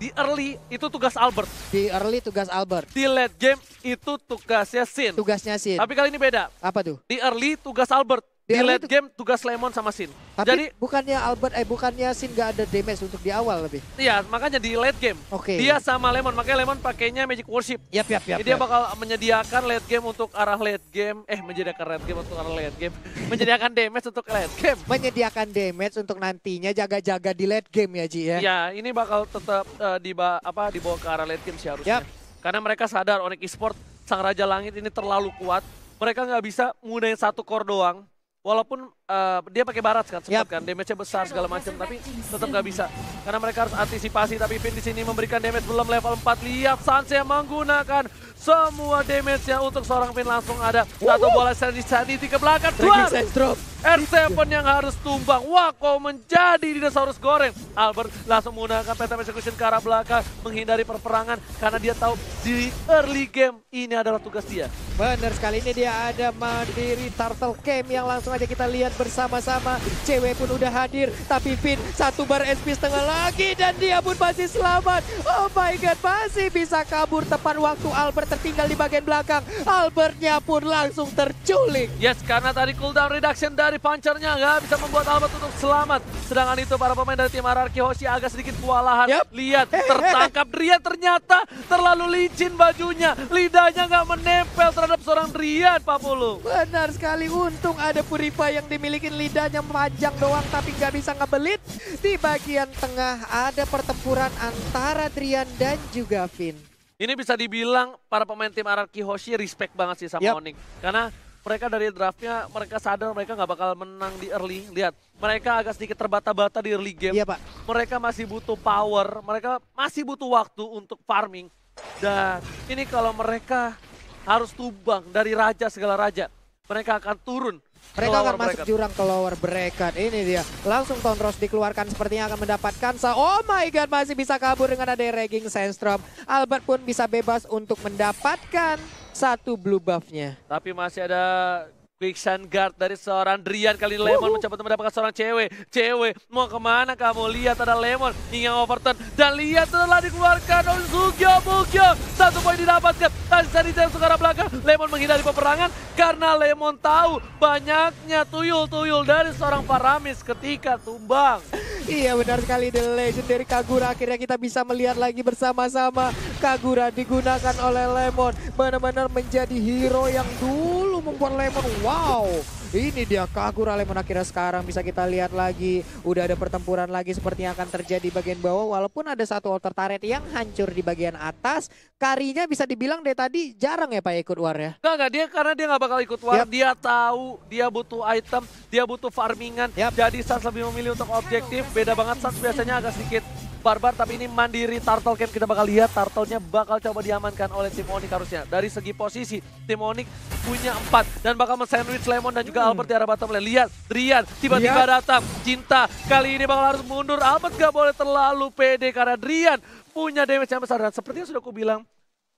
Di early itu tugas Albert. Di early tugas Albert. Di late game itu tugasnya Sin. Tugasnya Sin. Tapi kali ini beda. Apa tuh? Di early tugas Albert. Di late itu- game tugas Lemon sama Sin. Tapi Jadi bukannya Albert, eh bukannya Sin gak ada damage untuk di awal lebih. iya makanya di late game Oke. dia sama Lemon makanya Lemon pakainya Magic Worship. Yap, yap, yap. Jadi dia bakal menyediakan late game untuk arah late game, eh menyediakan late game untuk arah late game, (laughs) menyediakan damage untuk late game. menyediakan damage untuk nantinya jaga-jaga di late game ya Ji ya. Ya, ini bakal tetap eh, diba apa dibawa ke arah late game sih harusnya. Yap. Karena mereka sadar Onyx Esport Sang Raja Langit ini terlalu kuat. Mereka nggak bisa mudahin satu core doang. Walaupun eh, dia pakai barat kan sempat kan, damage-nya besar segala macam, tapi tetap nggak bisa. Karena mereka harus antisipasi, tapi Finn di sini memberikan damage belum level 4. Lihat Sanse menggunakan semua damage-nya untuk seorang Finn langsung ada. Satu bola sanity ke belakang. Drop. R7 yang harus tumbang. Wako menjadi dinosaurus goreng. Albert langsung menggunakan peta execution ke arah belakang. Menghindari perperangan. Karena dia tahu di early game ini adalah tugas dia. Benar sekali ini dia ada Mandiri Turtle Camp yang langsung aja kita lihat bersama-sama. Cewek pun udah hadir, tapi Finn satu bar SP setengah lagi dan dia pun masih selamat. Oh my god, masih bisa kabur tepat waktu Albert tertinggal di bagian belakang. Albertnya pun langsung terculik. Yes, karena tadi cooldown reduction dari punchernya nggak bisa membuat Albert untuk selamat. Sedangkan itu para pemain dari tim Ararki Hoshi agak sedikit kewalahan. Yup. Lihat, tertangkap (laughs) Drian ternyata terlalu licin bajunya. Lidahnya nggak menempel terhadap seorang Drian, Pak Pulu. Benar sekali, untung ada Purify yang dimiliki lidahnya panjang doang tapi nggak bisa ngebelit. Di bagian tengah ada pertempuran antara Drian dan juga Finn. Ini bisa dibilang para pemain tim Ararki Hoshi respect banget sih sama Yup. Onyx. Karena mereka dari draftnya, mereka sadar mereka nggak bakal menang di early. Lihat, mereka agak sedikit terbata-bata di early game. Iya Pak. Mereka masih butuh power, mereka masih butuh waktu untuk farming. Dan ini kalau mereka harus tumbang dari raja segala raja, mereka akan turun. Mereka akan masuk bracket. jurang ke lower bracket. Ini dia. Langsung Tondros dikeluarkan sepertinya akan mendapatkan sa Oh my god, masih bisa kabur dengan ada Regging Sandstorm. Albert pun bisa bebas untuk mendapatkan satu blue buff-nya. Tapi masih ada Quicksand Guard dari seorang Drian kali ini Lemon mencoba untuk mendapatkan seorang cewek. Cewek mau ke mana kamu? Lihat ada Lemon hingga overturn. Dan lihat telah dikeluarkan oleh Sugyo Bugyo. Satu poin didapatkan. Dan dari jauh ke arah belakang. Lemon menghindari peperangan karena Lemon tahu banyaknya tuyul-tuyul dari seorang Paramis ketika tumbang. Iya benar sekali The Legendary Kagura akhirnya kita bisa melihat lagi bersama-sama Kagura digunakan oleh Lemon benar-benar menjadi hero yang dulu membuat Lemon wow ini dia Kagura Lemon akhirnya sekarang bisa kita lihat lagi udah ada pertempuran lagi seperti yang akan terjadi di bagian bawah walaupun ada satu altar turret yang hancur di bagian atas karinya bisa dibilang dari tadi jarang ya Pak ikut war ya Enggak, enggak. Dia karena dia nggak bakal ikut war. Yap. Dia tahu dia butuh item, dia butuh farmingan. Yap. Jadi Sans lebih memilih untuk objektif. Beda banget Sans biasanya agak sedikit barbar. Tapi ini mandiri Turtle Camp. Kita bakal lihat Turtle-nya bakal coba diamankan oleh tim Onyx harusnya. Dari segi posisi, tim Onyx punya empat. Dan bakal men-sandwich Lemon dan juga Hmm. Albert di arah bottom lane. Lihat, Rian tiba-tiba Lihat. datang. Cinta kali ini bakal harus mundur. Albert gak boleh terlalu pede karena Rian punya damage yang besar. Dan seperti yang sudah aku bilang,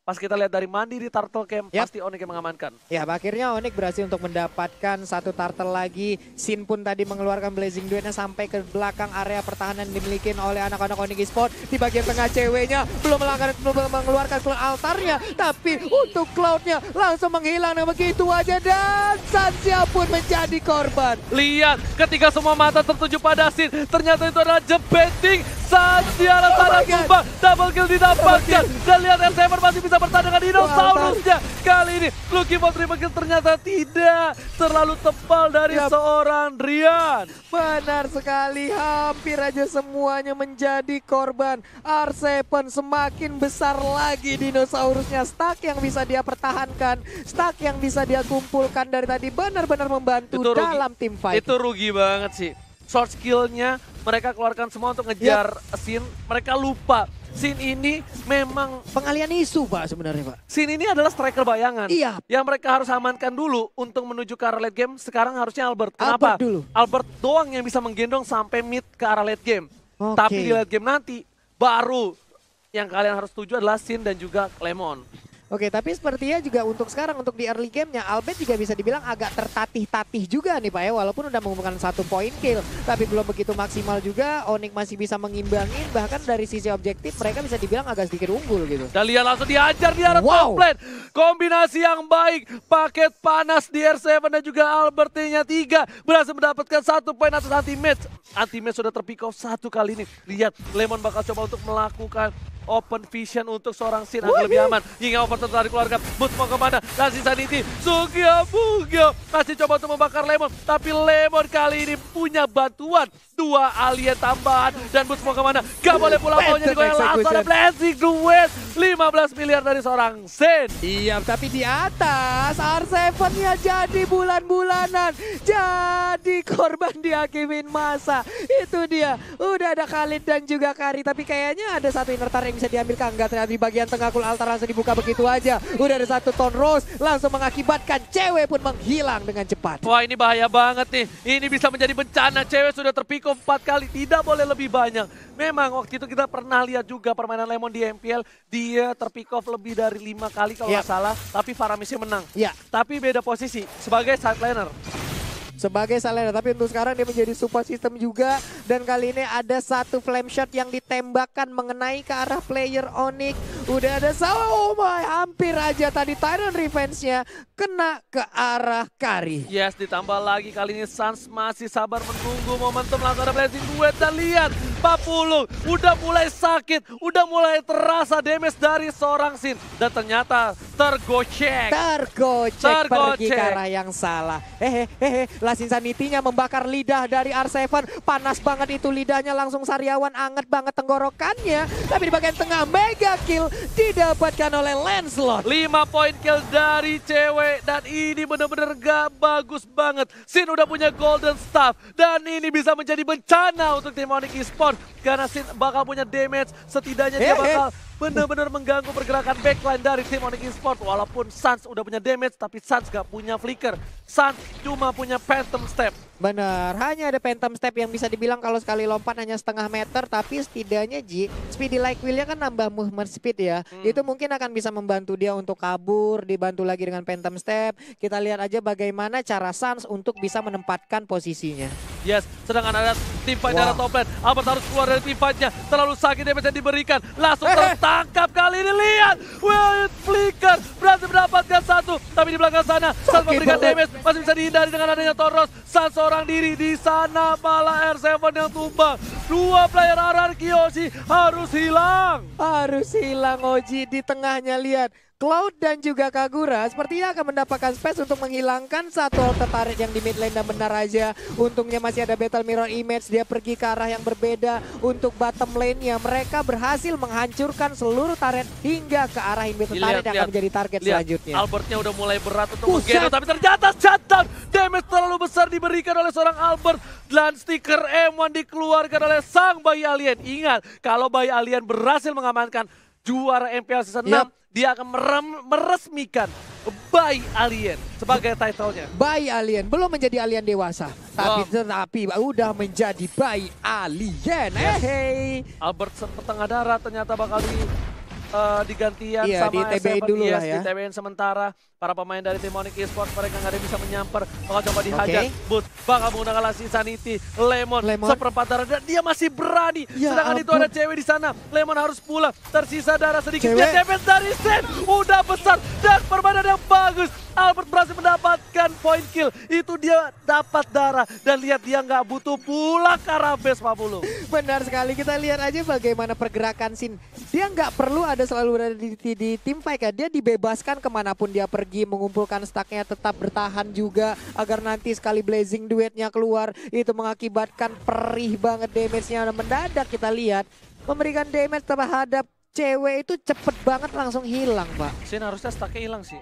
pas kita lihat dari mandiri Turtle Camp, Yap. pasti Onyx yang mengamankan. Ya, akhirnya Onyx berhasil untuk mendapatkan satu turtle lagi. Sin pun tadi mengeluarkan Blazing Duetnya sampai ke belakang area pertahanan dimiliki oleh anak-anak Onyx Esport. Di bagian tengah ceweknya belum melanggar, belum mengeluarkan altarnya. Tapi untuk cloudnya langsung menghilang dan begitu aja. Dan Sansia pun menjadi korban. Lihat ketika semua mata tertuju pada Sin, ternyata itu adalah jebeting saat dia Oh tumbang, double kill didapatkan. Dan lihat R7 masih bisa bertahan dengan dinosaurusnya. Kali ini Lucky mau triple kill ternyata tidak terlalu tebal dari Yap. seorang Rian. Benar sekali, hampir aja semuanya menjadi korban. R7 semakin besar lagi dinosaurusnya. Stack yang bisa dia pertahankan, stack yang bisa dia kumpulkan dari tadi benar-benar membantu Itu rugi. dalam tim fight. Itu rugi banget sih. Short skillnya mereka keluarkan semua untuk ngejar Sin. Mereka lupa. Sin ini memang Pengalian isu Pak sebenarnya Pak. Sin ini adalah striker bayangan. Iya. Yang mereka harus amankan dulu untuk menuju ke arah late game. Sekarang harusnya Albert. Kenapa? Albert dulu. Albert doang yang bisa menggendong sampai mid ke arah late game. Oke. Tapi di late game nanti baru yang kalian harus tuju adalah Sin dan juga Lemon. Oke, tapi sepertinya juga untuk sekarang untuk di early gamenya Albert juga bisa dibilang agak tertatih-tatih juga nih Pak ya, walaupun udah mengumpulkan satu poin kill, tapi belum begitu maksimal juga. Onyx masih bisa mengimbangin, bahkan dari sisi objektif mereka bisa dibilang agak sedikit unggul gitu. Dan lihat langsung diajar di arah Wow. top lane. Kombinasi yang baik. Paket panas di R7 dan juga Albertinya tiga. Berhasil mendapatkan satu poin atas anti-match. Anti-match sudah terpick off satu kali ini. Lihat, Lemon bakal coba untuk melakukan open vision untuk seorang Sin agar lebih aman. Hingga over telah dikeluarkan. Boots mau ke mana? Nasi Saniti. Sugio Bugio. Masih coba untuk membakar Lemon. Tapi Lemon kali ini punya bantuan. Dua alien tambahan. Dan Boots mau ke mana? Gak boleh pulang maunya digoyang langsung ada. Blessing duet 15 miliar dari seorang Sin. Iya, tapi di atas R7-nya jadi bulan-bulanan. Jadi korban dihakimin masa. Itu dia. Udah ada Khalid dan juga Kari. Tapi kayaknya ada satu inner tar yang bisa diambil Kangga. Ternyata di bagian tengah kul altar langsung dibuka begitu aja. Udah ada satu ton rose. Langsung mengakibatkan cewek pun menghilang dengan cepat. Wah ini bahaya banget nih. Ini bisa menjadi bencana. Cewek sudah terpikul empat kali. Tidak boleh lebih banyak. Memang waktu itu kita pernah lihat juga permainan Lemon di MPL. Dia terpick off lebih dari lima kali kalau Yap. nggak salah. Tapi Faramisnya menang. Ya, Tapi beda posisi sebagai side laner. Sebagai Salena. Tapi untuk sekarang dia menjadi support system juga. Dan kali ini ada satu flame shot yang ditembakkan mengenai ke arah player Onyx. Udah ada salah, oh my, hampir aja tadi Tyrant Revenge-nya kena ke arah Kari. Yes, ditambah lagi kali ini Sans masih sabar menunggu momentum langsung ada blessing duet dan lihat Papulu udah mulai sakit, udah mulai terasa damage dari seorang Sin dan ternyata tergocek. Tergocek, pergi Tergocek. ke arah yang salah. Hehe, hehe, Lasin Sanitinya membakar lidah dari R7. Panas banget itu lidahnya langsung sariawan, anget banget tenggorokannya. Tapi di bagian tengah, mega kill didapatkan oleh Lancelot. 5 poin kill dari cewek dan ini bener-bener gak bagus banget. Sin udah punya golden staff dan ini bisa menjadi bencana untuk tim Onyx Esports karena Sin bakal punya damage setidaknya dia Eh, eh. bakal bener-bener mengganggu pergerakan backline dari tim Onyx Esports walaupun Sans udah punya damage tapi Sans gak punya flicker. Sans cuma punya phantom step. Benar, hanya ada phantom step yang bisa dibilang kalau sekali lompat hanya setengah meter, tapi setidaknya Ji, speedy like wheel-nya kan nambah movement speed ya. Hmm. Itu mungkin akan bisa membantu dia untuk kabur, dibantu lagi dengan phantom step. Kita lihat aja bagaimana cara Sans untuk bisa menempatkan posisinya. Yes, sedangkan ada tim fight Wow. dari top lane. Albert harus keluar dari tim fight-nya. Terlalu sakit damage yang diberikan. Langsung Eh, tertangkap kali ini. Lihat, Wild Flicker berhasil mendapatkan satu. Tapi di belakang sana, Sakit memberikan banget. damage. Masih bisa dihindari dengan adanya Toros. Sans seorang diri. Di sana malah R7 yang tumbang. Dua player RR Kiyoshi harus hilang. Harus hilang Oji di tengahnya lihat. Cloud dan juga Kagura sepertinya akan mendapatkan space untuk menghilangkan satu alter turret yang di mid lane dan benar aja. Untungnya masih ada Battle Mirror Image, dia pergi ke arah yang berbeda. Untuk bottom lane-nya mereka berhasil menghancurkan seluruh turret hingga ke arah inhibitor Lihat, turret yang lihat. akan menjadi target Lihat, selanjutnya. Albertnya udah mulai berat untuk Buset. menggendong, tapi ternyata shutdown. Damage terlalu besar diberikan oleh seorang Albert. Dan stiker M1 dikeluarkan oleh sang bayi alien. Ingat, kalau bayi alien berhasil mengamankan juara MPL season 6, Yap. Dia akan merem- meresmikan bayi alien sebagai title-nya. Bayi alien belum menjadi alien dewasa, tapi Belum. tetapi udah menjadi bayi alien. Yes. Hey. Albert sempat tengah darat ternyata bakal di eh, digantian Iya, sama di TBI S7. dulu Yes, lah ya. Di TBN sementara para pemain dari tim Onyx Esports mereka nggak ada bisa menyamper. Bakal coba dihajar. Oke. Boots bakal menggunakan Lasi Sanity. Lemon, Lemon. seperempat darah dan dia masih berani. Ya Sedangkan itu ampun. ada cewek di sana. Lemon harus pulang. Tersisa darah sedikit. Cewek. Dia damage dari Sen. Udah besar dan permainan yang bagus. Albert berhasil mendapatkan point kill. Itu dia dapat darah. Dan lihat dia nggak butuh arah base Pak Pulung. Benar sekali, kita lihat aja bagaimana pergerakan Sin. Dia nggak perlu ada selalu berada di, di, di tim fight ya. Dia dibebaskan ke mana pun dia pergi, mengumpulkan stacknya tetap bertahan juga. Agar nanti sekali blazing duetnya keluar, itu mengakibatkan perih banget damage-nya. Mendadak kita lihat, memberikan damage terhadap cewek itu cepet banget langsung hilang Pak. Sin harusnya stucknya hilang sih.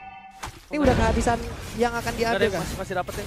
Ini udah kehabisan yang akan diambil kan? masih, masih dapetin.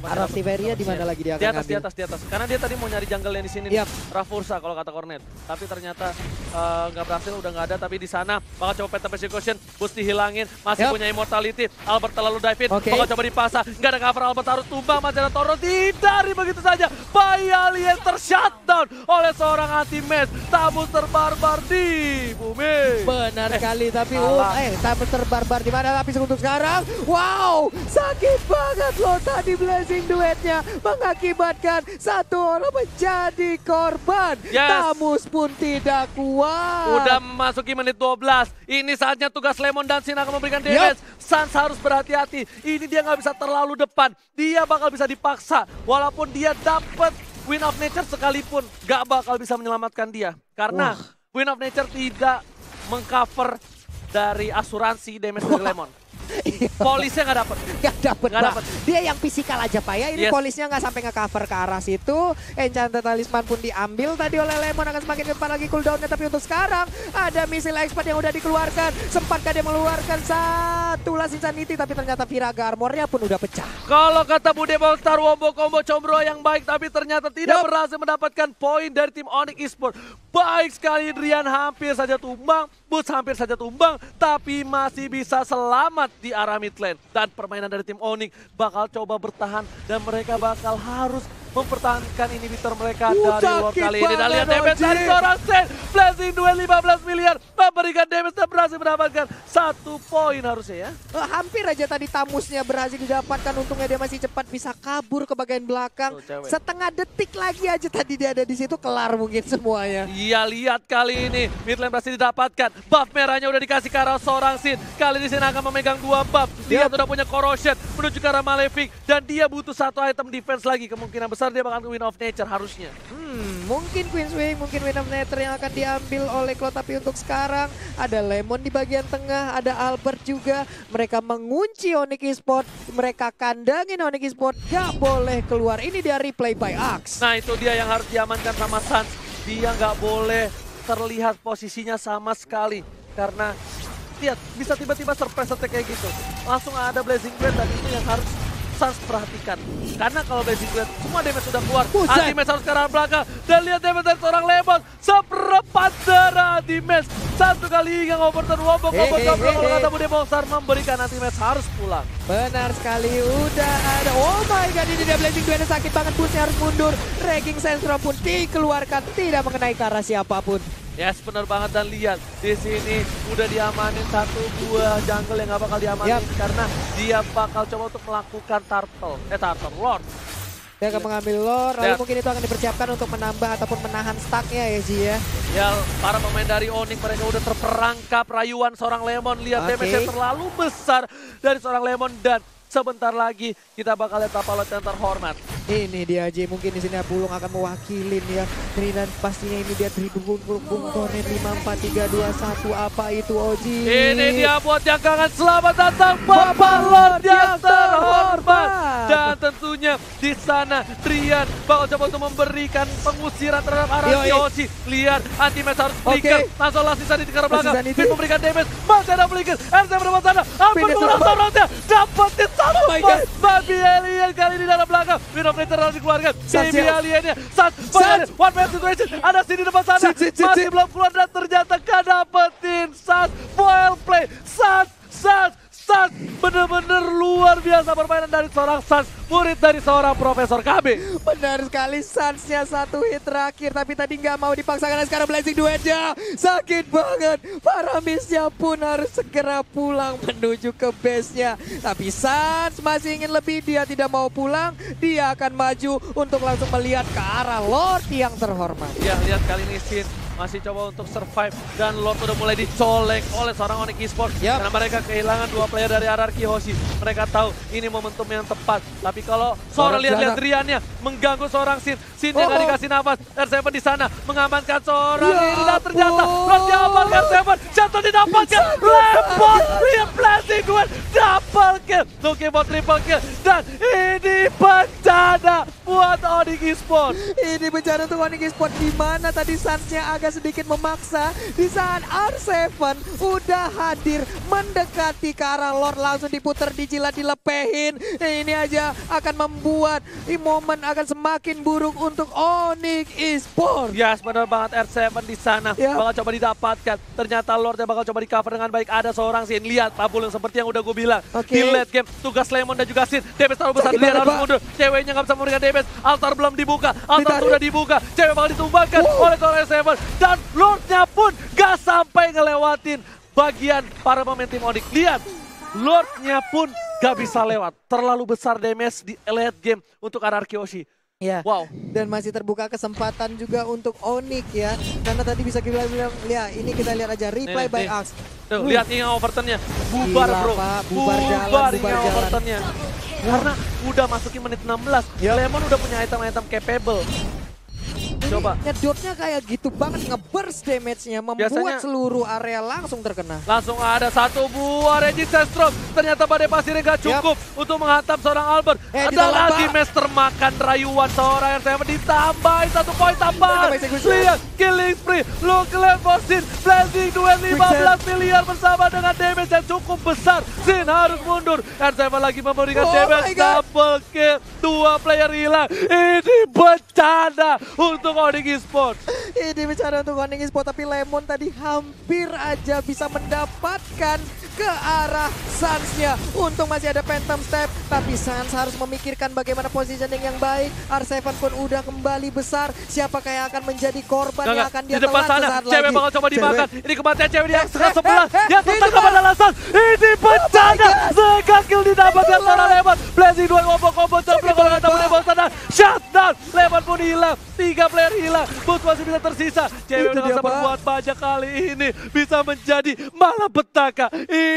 Dapet. Siberia di mana lagi dia Di akan atas, di atas, di atas. Karena dia tadi mau nyari jungle yang di sini. Yap. Rafursa kalau kata Cornet. Tapi ternyata eh, nggak berhasil, udah nggak ada. Tapi di sana bakal coba Peta Persecution, boost dihilangin, masih Yap. punya immortality. Albert terlalu dive in, Oke. bakal coba dipaksa. Nggak ada cover, Albert harus tumbang. Masih ada Toro, dihindari begitu saja. Bayi alien tershutdown oleh seorang anti-match. Tamu terbarbar di bumi. Benar Eh, sekali tapi uh, eh tapi terbarbar di mana tapi untuk sekarang wow sakit banget loh tadi blessing duetnya mengakibatkan satu orang menjadi korban Yes. Tamus pun tidak kuat Udah memasuki menit 12. Ini saatnya tugas Lemon dan Sin akan memberikan damage. Sans harus berhati-hati. Ini dia nggak bisa terlalu depan. Dia bakal bisa dipaksa. Walaupun dia dapat Win of Nature sekalipun nggak bakal bisa menyelamatkan dia. Karena Wah. Win of Nature tidak mengcover dari asuransi damage dari Lemon. Polisnya nggak dapet. (laughs) Gak dapet, Nggak Pak. dapet. Dia yang fisikal aja Pak ya. Ini Yes. polisnya nggak sampai nge-cover ke arah situ. Enchanted Talisman pun diambil tadi oleh Lemon akan semakin depan lagi cooldownnya. Tapi untuk sekarang ada misil expert yang udah dikeluarkan. Sempatkah dia mengeluarkan satu last insanity. Tapi ternyata Viraga armornya pun udah pecah. Kalau kata Bude Star Wombo combo combro yang baik tapi ternyata tidak Yup. berhasil mendapatkan poin dari tim Onyx Esport. Baik sekali Drian hampir saja tumbang, Boots hampir saja tumbang, tapi masih bisa selamat di arah mid lane. Dan permainan dari tim Onyx bakal coba bertahan dan mereka bakal harus mempertahankan inhibitor mereka Uh, dari Lord sakit kali ini. Dan lihat damage dari seorang Sen. Blessing duel 15 miliar memberikan damage dan berhasil mendapatkan satu poin harusnya ya. Eh, hampir aja tadi tamusnya berhasil didapatkan. Untungnya dia masih cepat bisa kabur ke bagian belakang. Tuh, cewek. Setengah detik lagi aja tadi dia ada di situ kelar mungkin semuanya. Iya lihat kali ini mid lane berhasil didapatkan. Buff merahnya udah dikasih ke arah seorang Sin. Kali ini Sin akan memegang dua buff. Dia udah punya corrosion menuju ke arah Malefic dan dia butuh satu item defense lagi. Kemungkinan besar dia bakal ke win of nature harusnya. Hmm, mungkin Queen's Wing, mungkin Win of Nether yang akan diambil oleh Claw. Tapi untuk sekarang ada Lemon di bagian tengah, ada Albert juga. Mereka mengunci Onyx Esport, mereka kandangin Onyx Esport, gak boleh keluar. Ini dia replay by Axe. Nah itu dia yang harus diamankan sama Sans. Dia nggak boleh terlihat posisinya sama sekali. Karena lihat bisa tiba-tiba surprise attack kayak gitu. Langsung ada Blazing Blade dan itu yang harus Sans perhatikan. Karena kalau Blazing Blade semua damage sudah keluar. Buset. Anti-match harus ke arah belakang. Dan lihat damage dari seorang Lemon. Seperempat darah anti-match. Satu kali hingga overturn wobok. Hey, Wobok hey, kalau hey, kata hey. Bude Bongsar memberikan anti-match harus pulang. Benar sekali, udah ada. Oh my god, ini dia Blazing Duel sakit banget, busnya harus mundur. Ragging Sensor pun dikeluarkan, tidak mengenai ke arah siapa pun. Yes, benar banget dan lihat di sini udah diamanin satu buah jungle yang nggak bakal diamanin Yap. karena dia bakal coba untuk melakukan turtle, eh turtle lord. Dia akan mengambil lore, lalu mungkin itu akan dipersiapkan untuk menambah ataupun menahan stacknya ya Ji ya. Ya, para pemain dari Onyx mereka udah terperangkap rayuan seorang Lemon. Lihat Oke. damage yang terlalu besar dari seorang Lemon dan sebentar lagi kita bakal lihat Tapalot yang terhormat. Ini dia Ji, mungkin di sini Pulung akan mewakilin ya. Ini dan pastinya ini dia tribun Bung Kornet 5 4 3 2 1 apa itu Oji? Ini dia buat yang kangen selamat datang Lord yang terhormat. Dan tentunya di sana Trian bakal coba untuk memberikan pengusiran terhadap arah Yoi. Yoshi. Lihat anti match harus flicker. Langsung last sisa di belakang. Fit memberikan damage. Masih ada flicker. RC berdepan sana. Ampun mengurang dulu. sorotnya. Satu Oh my point. God. Babi alien kali ini dalam belakang. Of Nature harus dikeluarkan. Ya. aliennya. Sans. One man situation. Ada sini depan sana. Sit, sit, sit, Masih belum keluar dan ternyata gak dapetin Sans. Foil play. Sans. Sans. Sans. Bener-bener luar biasa permainan dari seorang Sans. Murid dari seorang Profesor KB. Benar sekali Sansnya satu hit terakhir tapi tadi nggak mau dipaksakan dan sekarang Blazing duetnya sakit banget Paramisnya pun harus segera pulang menuju ke base-nya tapi Sans masih ingin lebih dia tidak mau pulang dia akan maju untuk langsung melihat ke arah Lord yang terhormat Ya, lihat kali ini Sin masih coba untuk survive dan Lord udah mulai dicolek oleh seorang Onyx Esports Yap. karena mereka kehilangan dua player dari RRQ Hoshi. Mereka tahu ini momentum yang tepat. Tapi kalau seorang lihat-lihat. Riannya mengganggu seorang Sin, Sin yang Oh, nggak oh. dikasih nafas. R7 di sana mengamankan seorang Ya ini dan ternyata. Lord diamankan R7 jatuh didapatkan lihat blessing gue double kill. Looking for triple kill dan ini bencana buat Onyx Esports. ini bencana untuk Onyx Esport di mana tadi Sansnya agak agak sedikit memaksa di saat R7 udah hadir mendekati ke arah Lord langsung diputer dijilat dilepehin. Ini aja akan membuat momen akan semakin buruk untuk Onyx Esports. Yes, benar banget R7 di sana Ya. bakal coba didapatkan. Ternyata Lordnya bakal coba di cover dengan baik. Ada seorang Sin, lihat Pabul yang seperti yang udah gue bilang. Oke. Di late game, tugas Lemon dan juga Sin. Damage terlalu besar, dia harus mundur. Ceweknya nggak bisa memberikan damage. Altar belum dibuka, altar Ditarik. sudah dibuka. Cewek bakal ditumbangkan Wow. oleh seorang R7. Dan Lordnya pun gak sampai ngelewatin bagian para pemain tim Onyx. Lihat, Lordnya pun gak bisa lewat. Terlalu besar damage di late game untuk RR Kyoshi. Ya. Wow. Dan masih terbuka kesempatan juga untuk Onyx ya. Karena tadi bisa kita bilang, ya ini kita lihat aja replay Nih, by nih. Ax. Tuh, Uh. lihat Inga Overtonnya. Bubar Gila, bro. Pak. Bubar jalan, bubar bubar Inga jalan. Overtonnya. Karena udah masukin menit 16. Yup. Lemon udah punya item-item capable. Coba. Nyedotnya kayak gitu banget ngeburst damage-nya. Membuat Biasanya- seluruh area langsung terkena. Langsung ada satu buah Regis Stroke. Ternyata badai pasirnya gak cukup untuk menghantam seorang Albert. Eh, Dan ditelan, Pak. Ultimate termakan rayuan seorang R7 ditambahin satu poin tambahan. Lihat, killing spree. Look level Sin. Blazing duel 15 miliar bersama dengan damage yang cukup besar. Sin harus mundur. R7 lagi memberikan Oh damage double kill. Dua player hilang. Ini bencana untuk Onyx Esports. Ini bicara untuk Onyx Esports tapi Lemon tadi hampir aja bisa mendapatkan ke arah Suns-nya. Untung masih ada Phantom Step tapi Suns harus memikirkan bagaimana positioning yang baik. R7 pun udah kembali besar. Siapakah yang akan menjadi korban Enggak, yang akan dia Di depan telan sana, cewek bakal coba Cewek. dimakan. Ini kematian cewek di Eh, setengah eh, sebelah. eh, Yang tertangkap pada alasan. Ini bencana. Sekat kill didapatkan seorang Pak. Lemon. Blazing dua combo-combo. Coba kalau kata Pak. Lemon sana. Shutdown. Lemon pun hilang. Tiga player hilang. Boots masih bisa tersisa. Cewek udah bisa berbuat banyak kali ini. Bisa menjadi malapetaka. Ini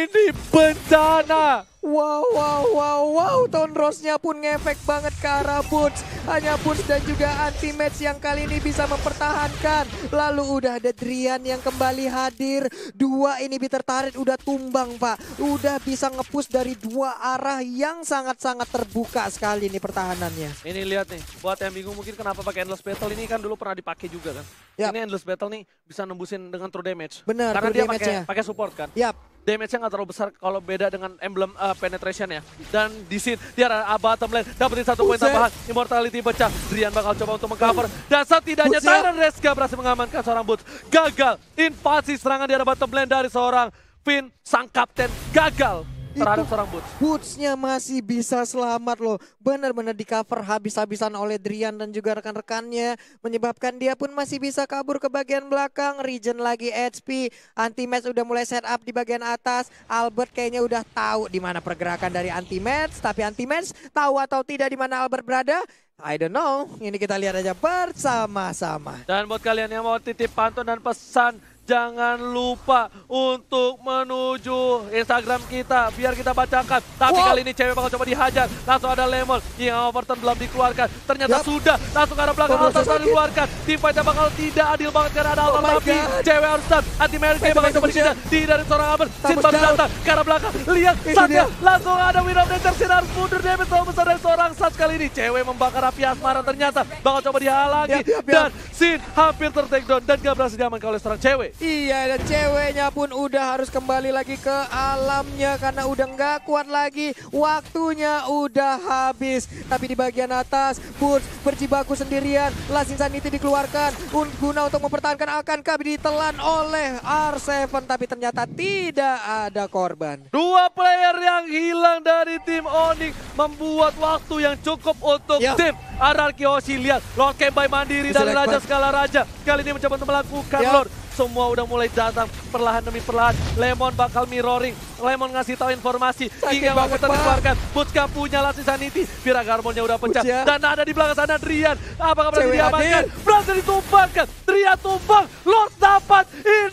bencana. Wow, wow, wow, wow. Tone Rose-nya pun ngefek banget ke arah Boots. Hanya Boots dan juga anti-match yang kali ini bisa mempertahankan. Lalu udah ada Drian yang kembali hadir. Dua ini tertarik udah tumbang, Pak. Udah bisa ngepush dari dua arah yang sangat-sangat terbuka sekali nih pertahanannya. Ini lihat nih, buat yang bingung mungkin kenapa pakai Endless Battle ini kan dulu pernah dipakai juga kan. Yap. Ini Endless Battle nih bisa nembusin dengan true damage. Benar, Karena dia pakai support kan. Yap, damage-nya nggak terlalu besar kalau beda dengan emblem uh, penetration ya. Dan di sini dia ada bottom lane dapetin satu poin tambahan. Immortality pecah. Drian bakal coba untuk mengcover. Dan setidaknya. Tyrant Reska berhasil mengamankan seorang Boots. Gagal invasi serangan di arah bottom lane dari seorang Finn, sang kapten. Gagal terhadap Itu- seorang Boots. Boots-nya masih bisa selamat loh. Benar-benar di cover habis-habisan oleh Drian dan juga rekan-rekannya. Menyebabkan dia pun masih bisa kabur ke bagian belakang. Regen lagi HP. Anti-match udah mulai set up di bagian atas. Albert kayaknya udah tahu di mana pergerakan dari anti-match. Tapi anti-match tahu atau tidak di mana Albert berada. I don't know. Ini kita lihat aja bersama-sama. Dan buat kalian yang mau titip pantun dan pesan, jangan lupa untuk menuju Instagram kita biar kita bacakan. Tapi Wow. kali ini cewek bakal coba dihajar. Langsung ada Lemon yang Overton belum dikeluarkan. Ternyata Yup. sudah langsung ke arah belakang Altar sudah dikeluarkan. Tim fightnya bakal tidak adil banget karena ada Oh Altar my tapi cewek harus stun. Anti Wait, bakal coba dikejar. Di dari seorang Albert. Sin baru datang ke arah belakang. Lihat dia. langsung ada Win of Nature. Sin harus mundur damage terlalu besar dari seorang Sats kali ini. Cewek membakar api asmara ternyata bakal coba dihalangi. Yap, yap, yap. Dan Sin hampir ter-takedown dan gak berhasil diamankan oleh seorang cewek. Iya dan ceweknya pun udah harus kembali lagi ke alamnya karena udah nggak kuat lagi. Waktunya udah habis. Tapi di bagian atas Boots berjibaku sendirian. Last Insanity dikeluarkan un- guna untuk mempertahankan akankah ditelan oleh R7 tapi ternyata tidak ada korban. Dua player yang hilang dari tim Onyx membuat waktu yang cukup untuk Ya. tim RR Kyoshi. Lihat, Lord Kembai mandiri Bisa dari Raja. Skala Raja. Kali ini mencoba untuk melakukan Ya. Lord. Semua udah mulai datang perlahan demi perlahan. Lemon bakal mirroring. Lemon ngasih tahu informasi. Sakit Hingga banget, waktu Pak. dikeluarkan. Butska punya Lassi Sanity. Vira Garmonnya udah pecah. Ya. Dan ada di belakang sana Drian. Apakah berhasil diamankan? Berhasil ditumbangkan. Drian tumbang. Lord dapat. Ini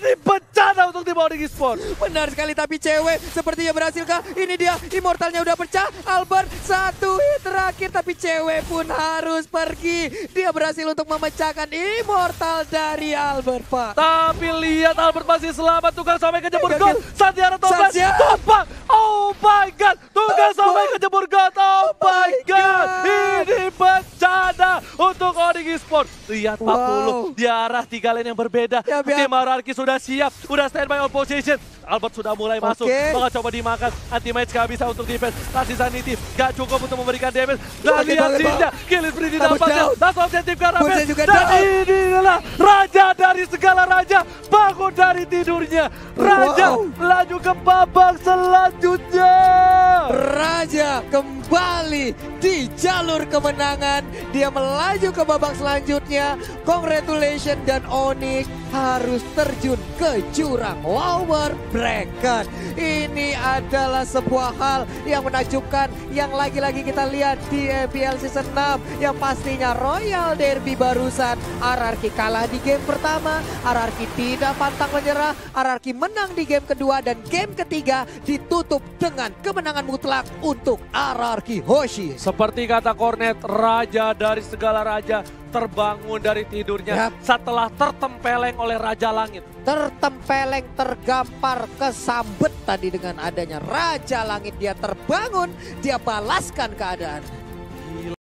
Onyx Esports. Benar sekali tapi cewek sepertinya berhasil kah? Ini dia immortalnya udah pecah. Albert satu hit terakhir tapi cewek pun harus pergi. Dia berhasil untuk memecahkan immortal dari Albert Pak. Tapi lihat Albert masih selamat. Tukang sampai kejebur Gagal. got. Santiara Toples. Tumpang. Oh my god. Tukang Oh sampai kejebur got. Oh Oh my god. Ini bencana untuk Onyx Esports. Lihat 40 Wow. di arah tiga lane yang berbeda. Ya, Tim Ararki sudah siap, sudah standby on position. Albert sudah mulai masuk, Oke. bakal coba dimakan. Anti-match gak bisa untuk defense. Kasih Sanity, gak cukup untuk memberikan damage. Dan lihat banget, Sinja, kill spree Double didapatkan. Last objektif Dan down. ini adalah raja dari segala raja. Bangun dari tidurnya. Raja Wow. melaju ke babak selanjutnya. Raja kembali di jalur kemenangan. Dia melaju ke babak selanjutnya. Congratulations dan Onyx harus terjun ke jurang lower bracket. Ini adalah sebuah hal yang menakjubkan yang lagi-lagi kita lihat di EPL Season 6 yang pastinya Royal Derby barusan RRQ kalah di game pertama, RRQ tidak pantang menyerah, RRQ menang di game kedua dan game ketiga ditutup dengan kemenangan mutlak untuk RRQ Hoshi. Seperti kata Cornet, raja dari segala raja terbangun dari tidurnya Yap. setelah tertempeleng oleh Raja Langit. tertempeleng, tergampar, kesambet tadi dengan adanya Raja Langit. Dia terbangun, dia balaskan keadaan.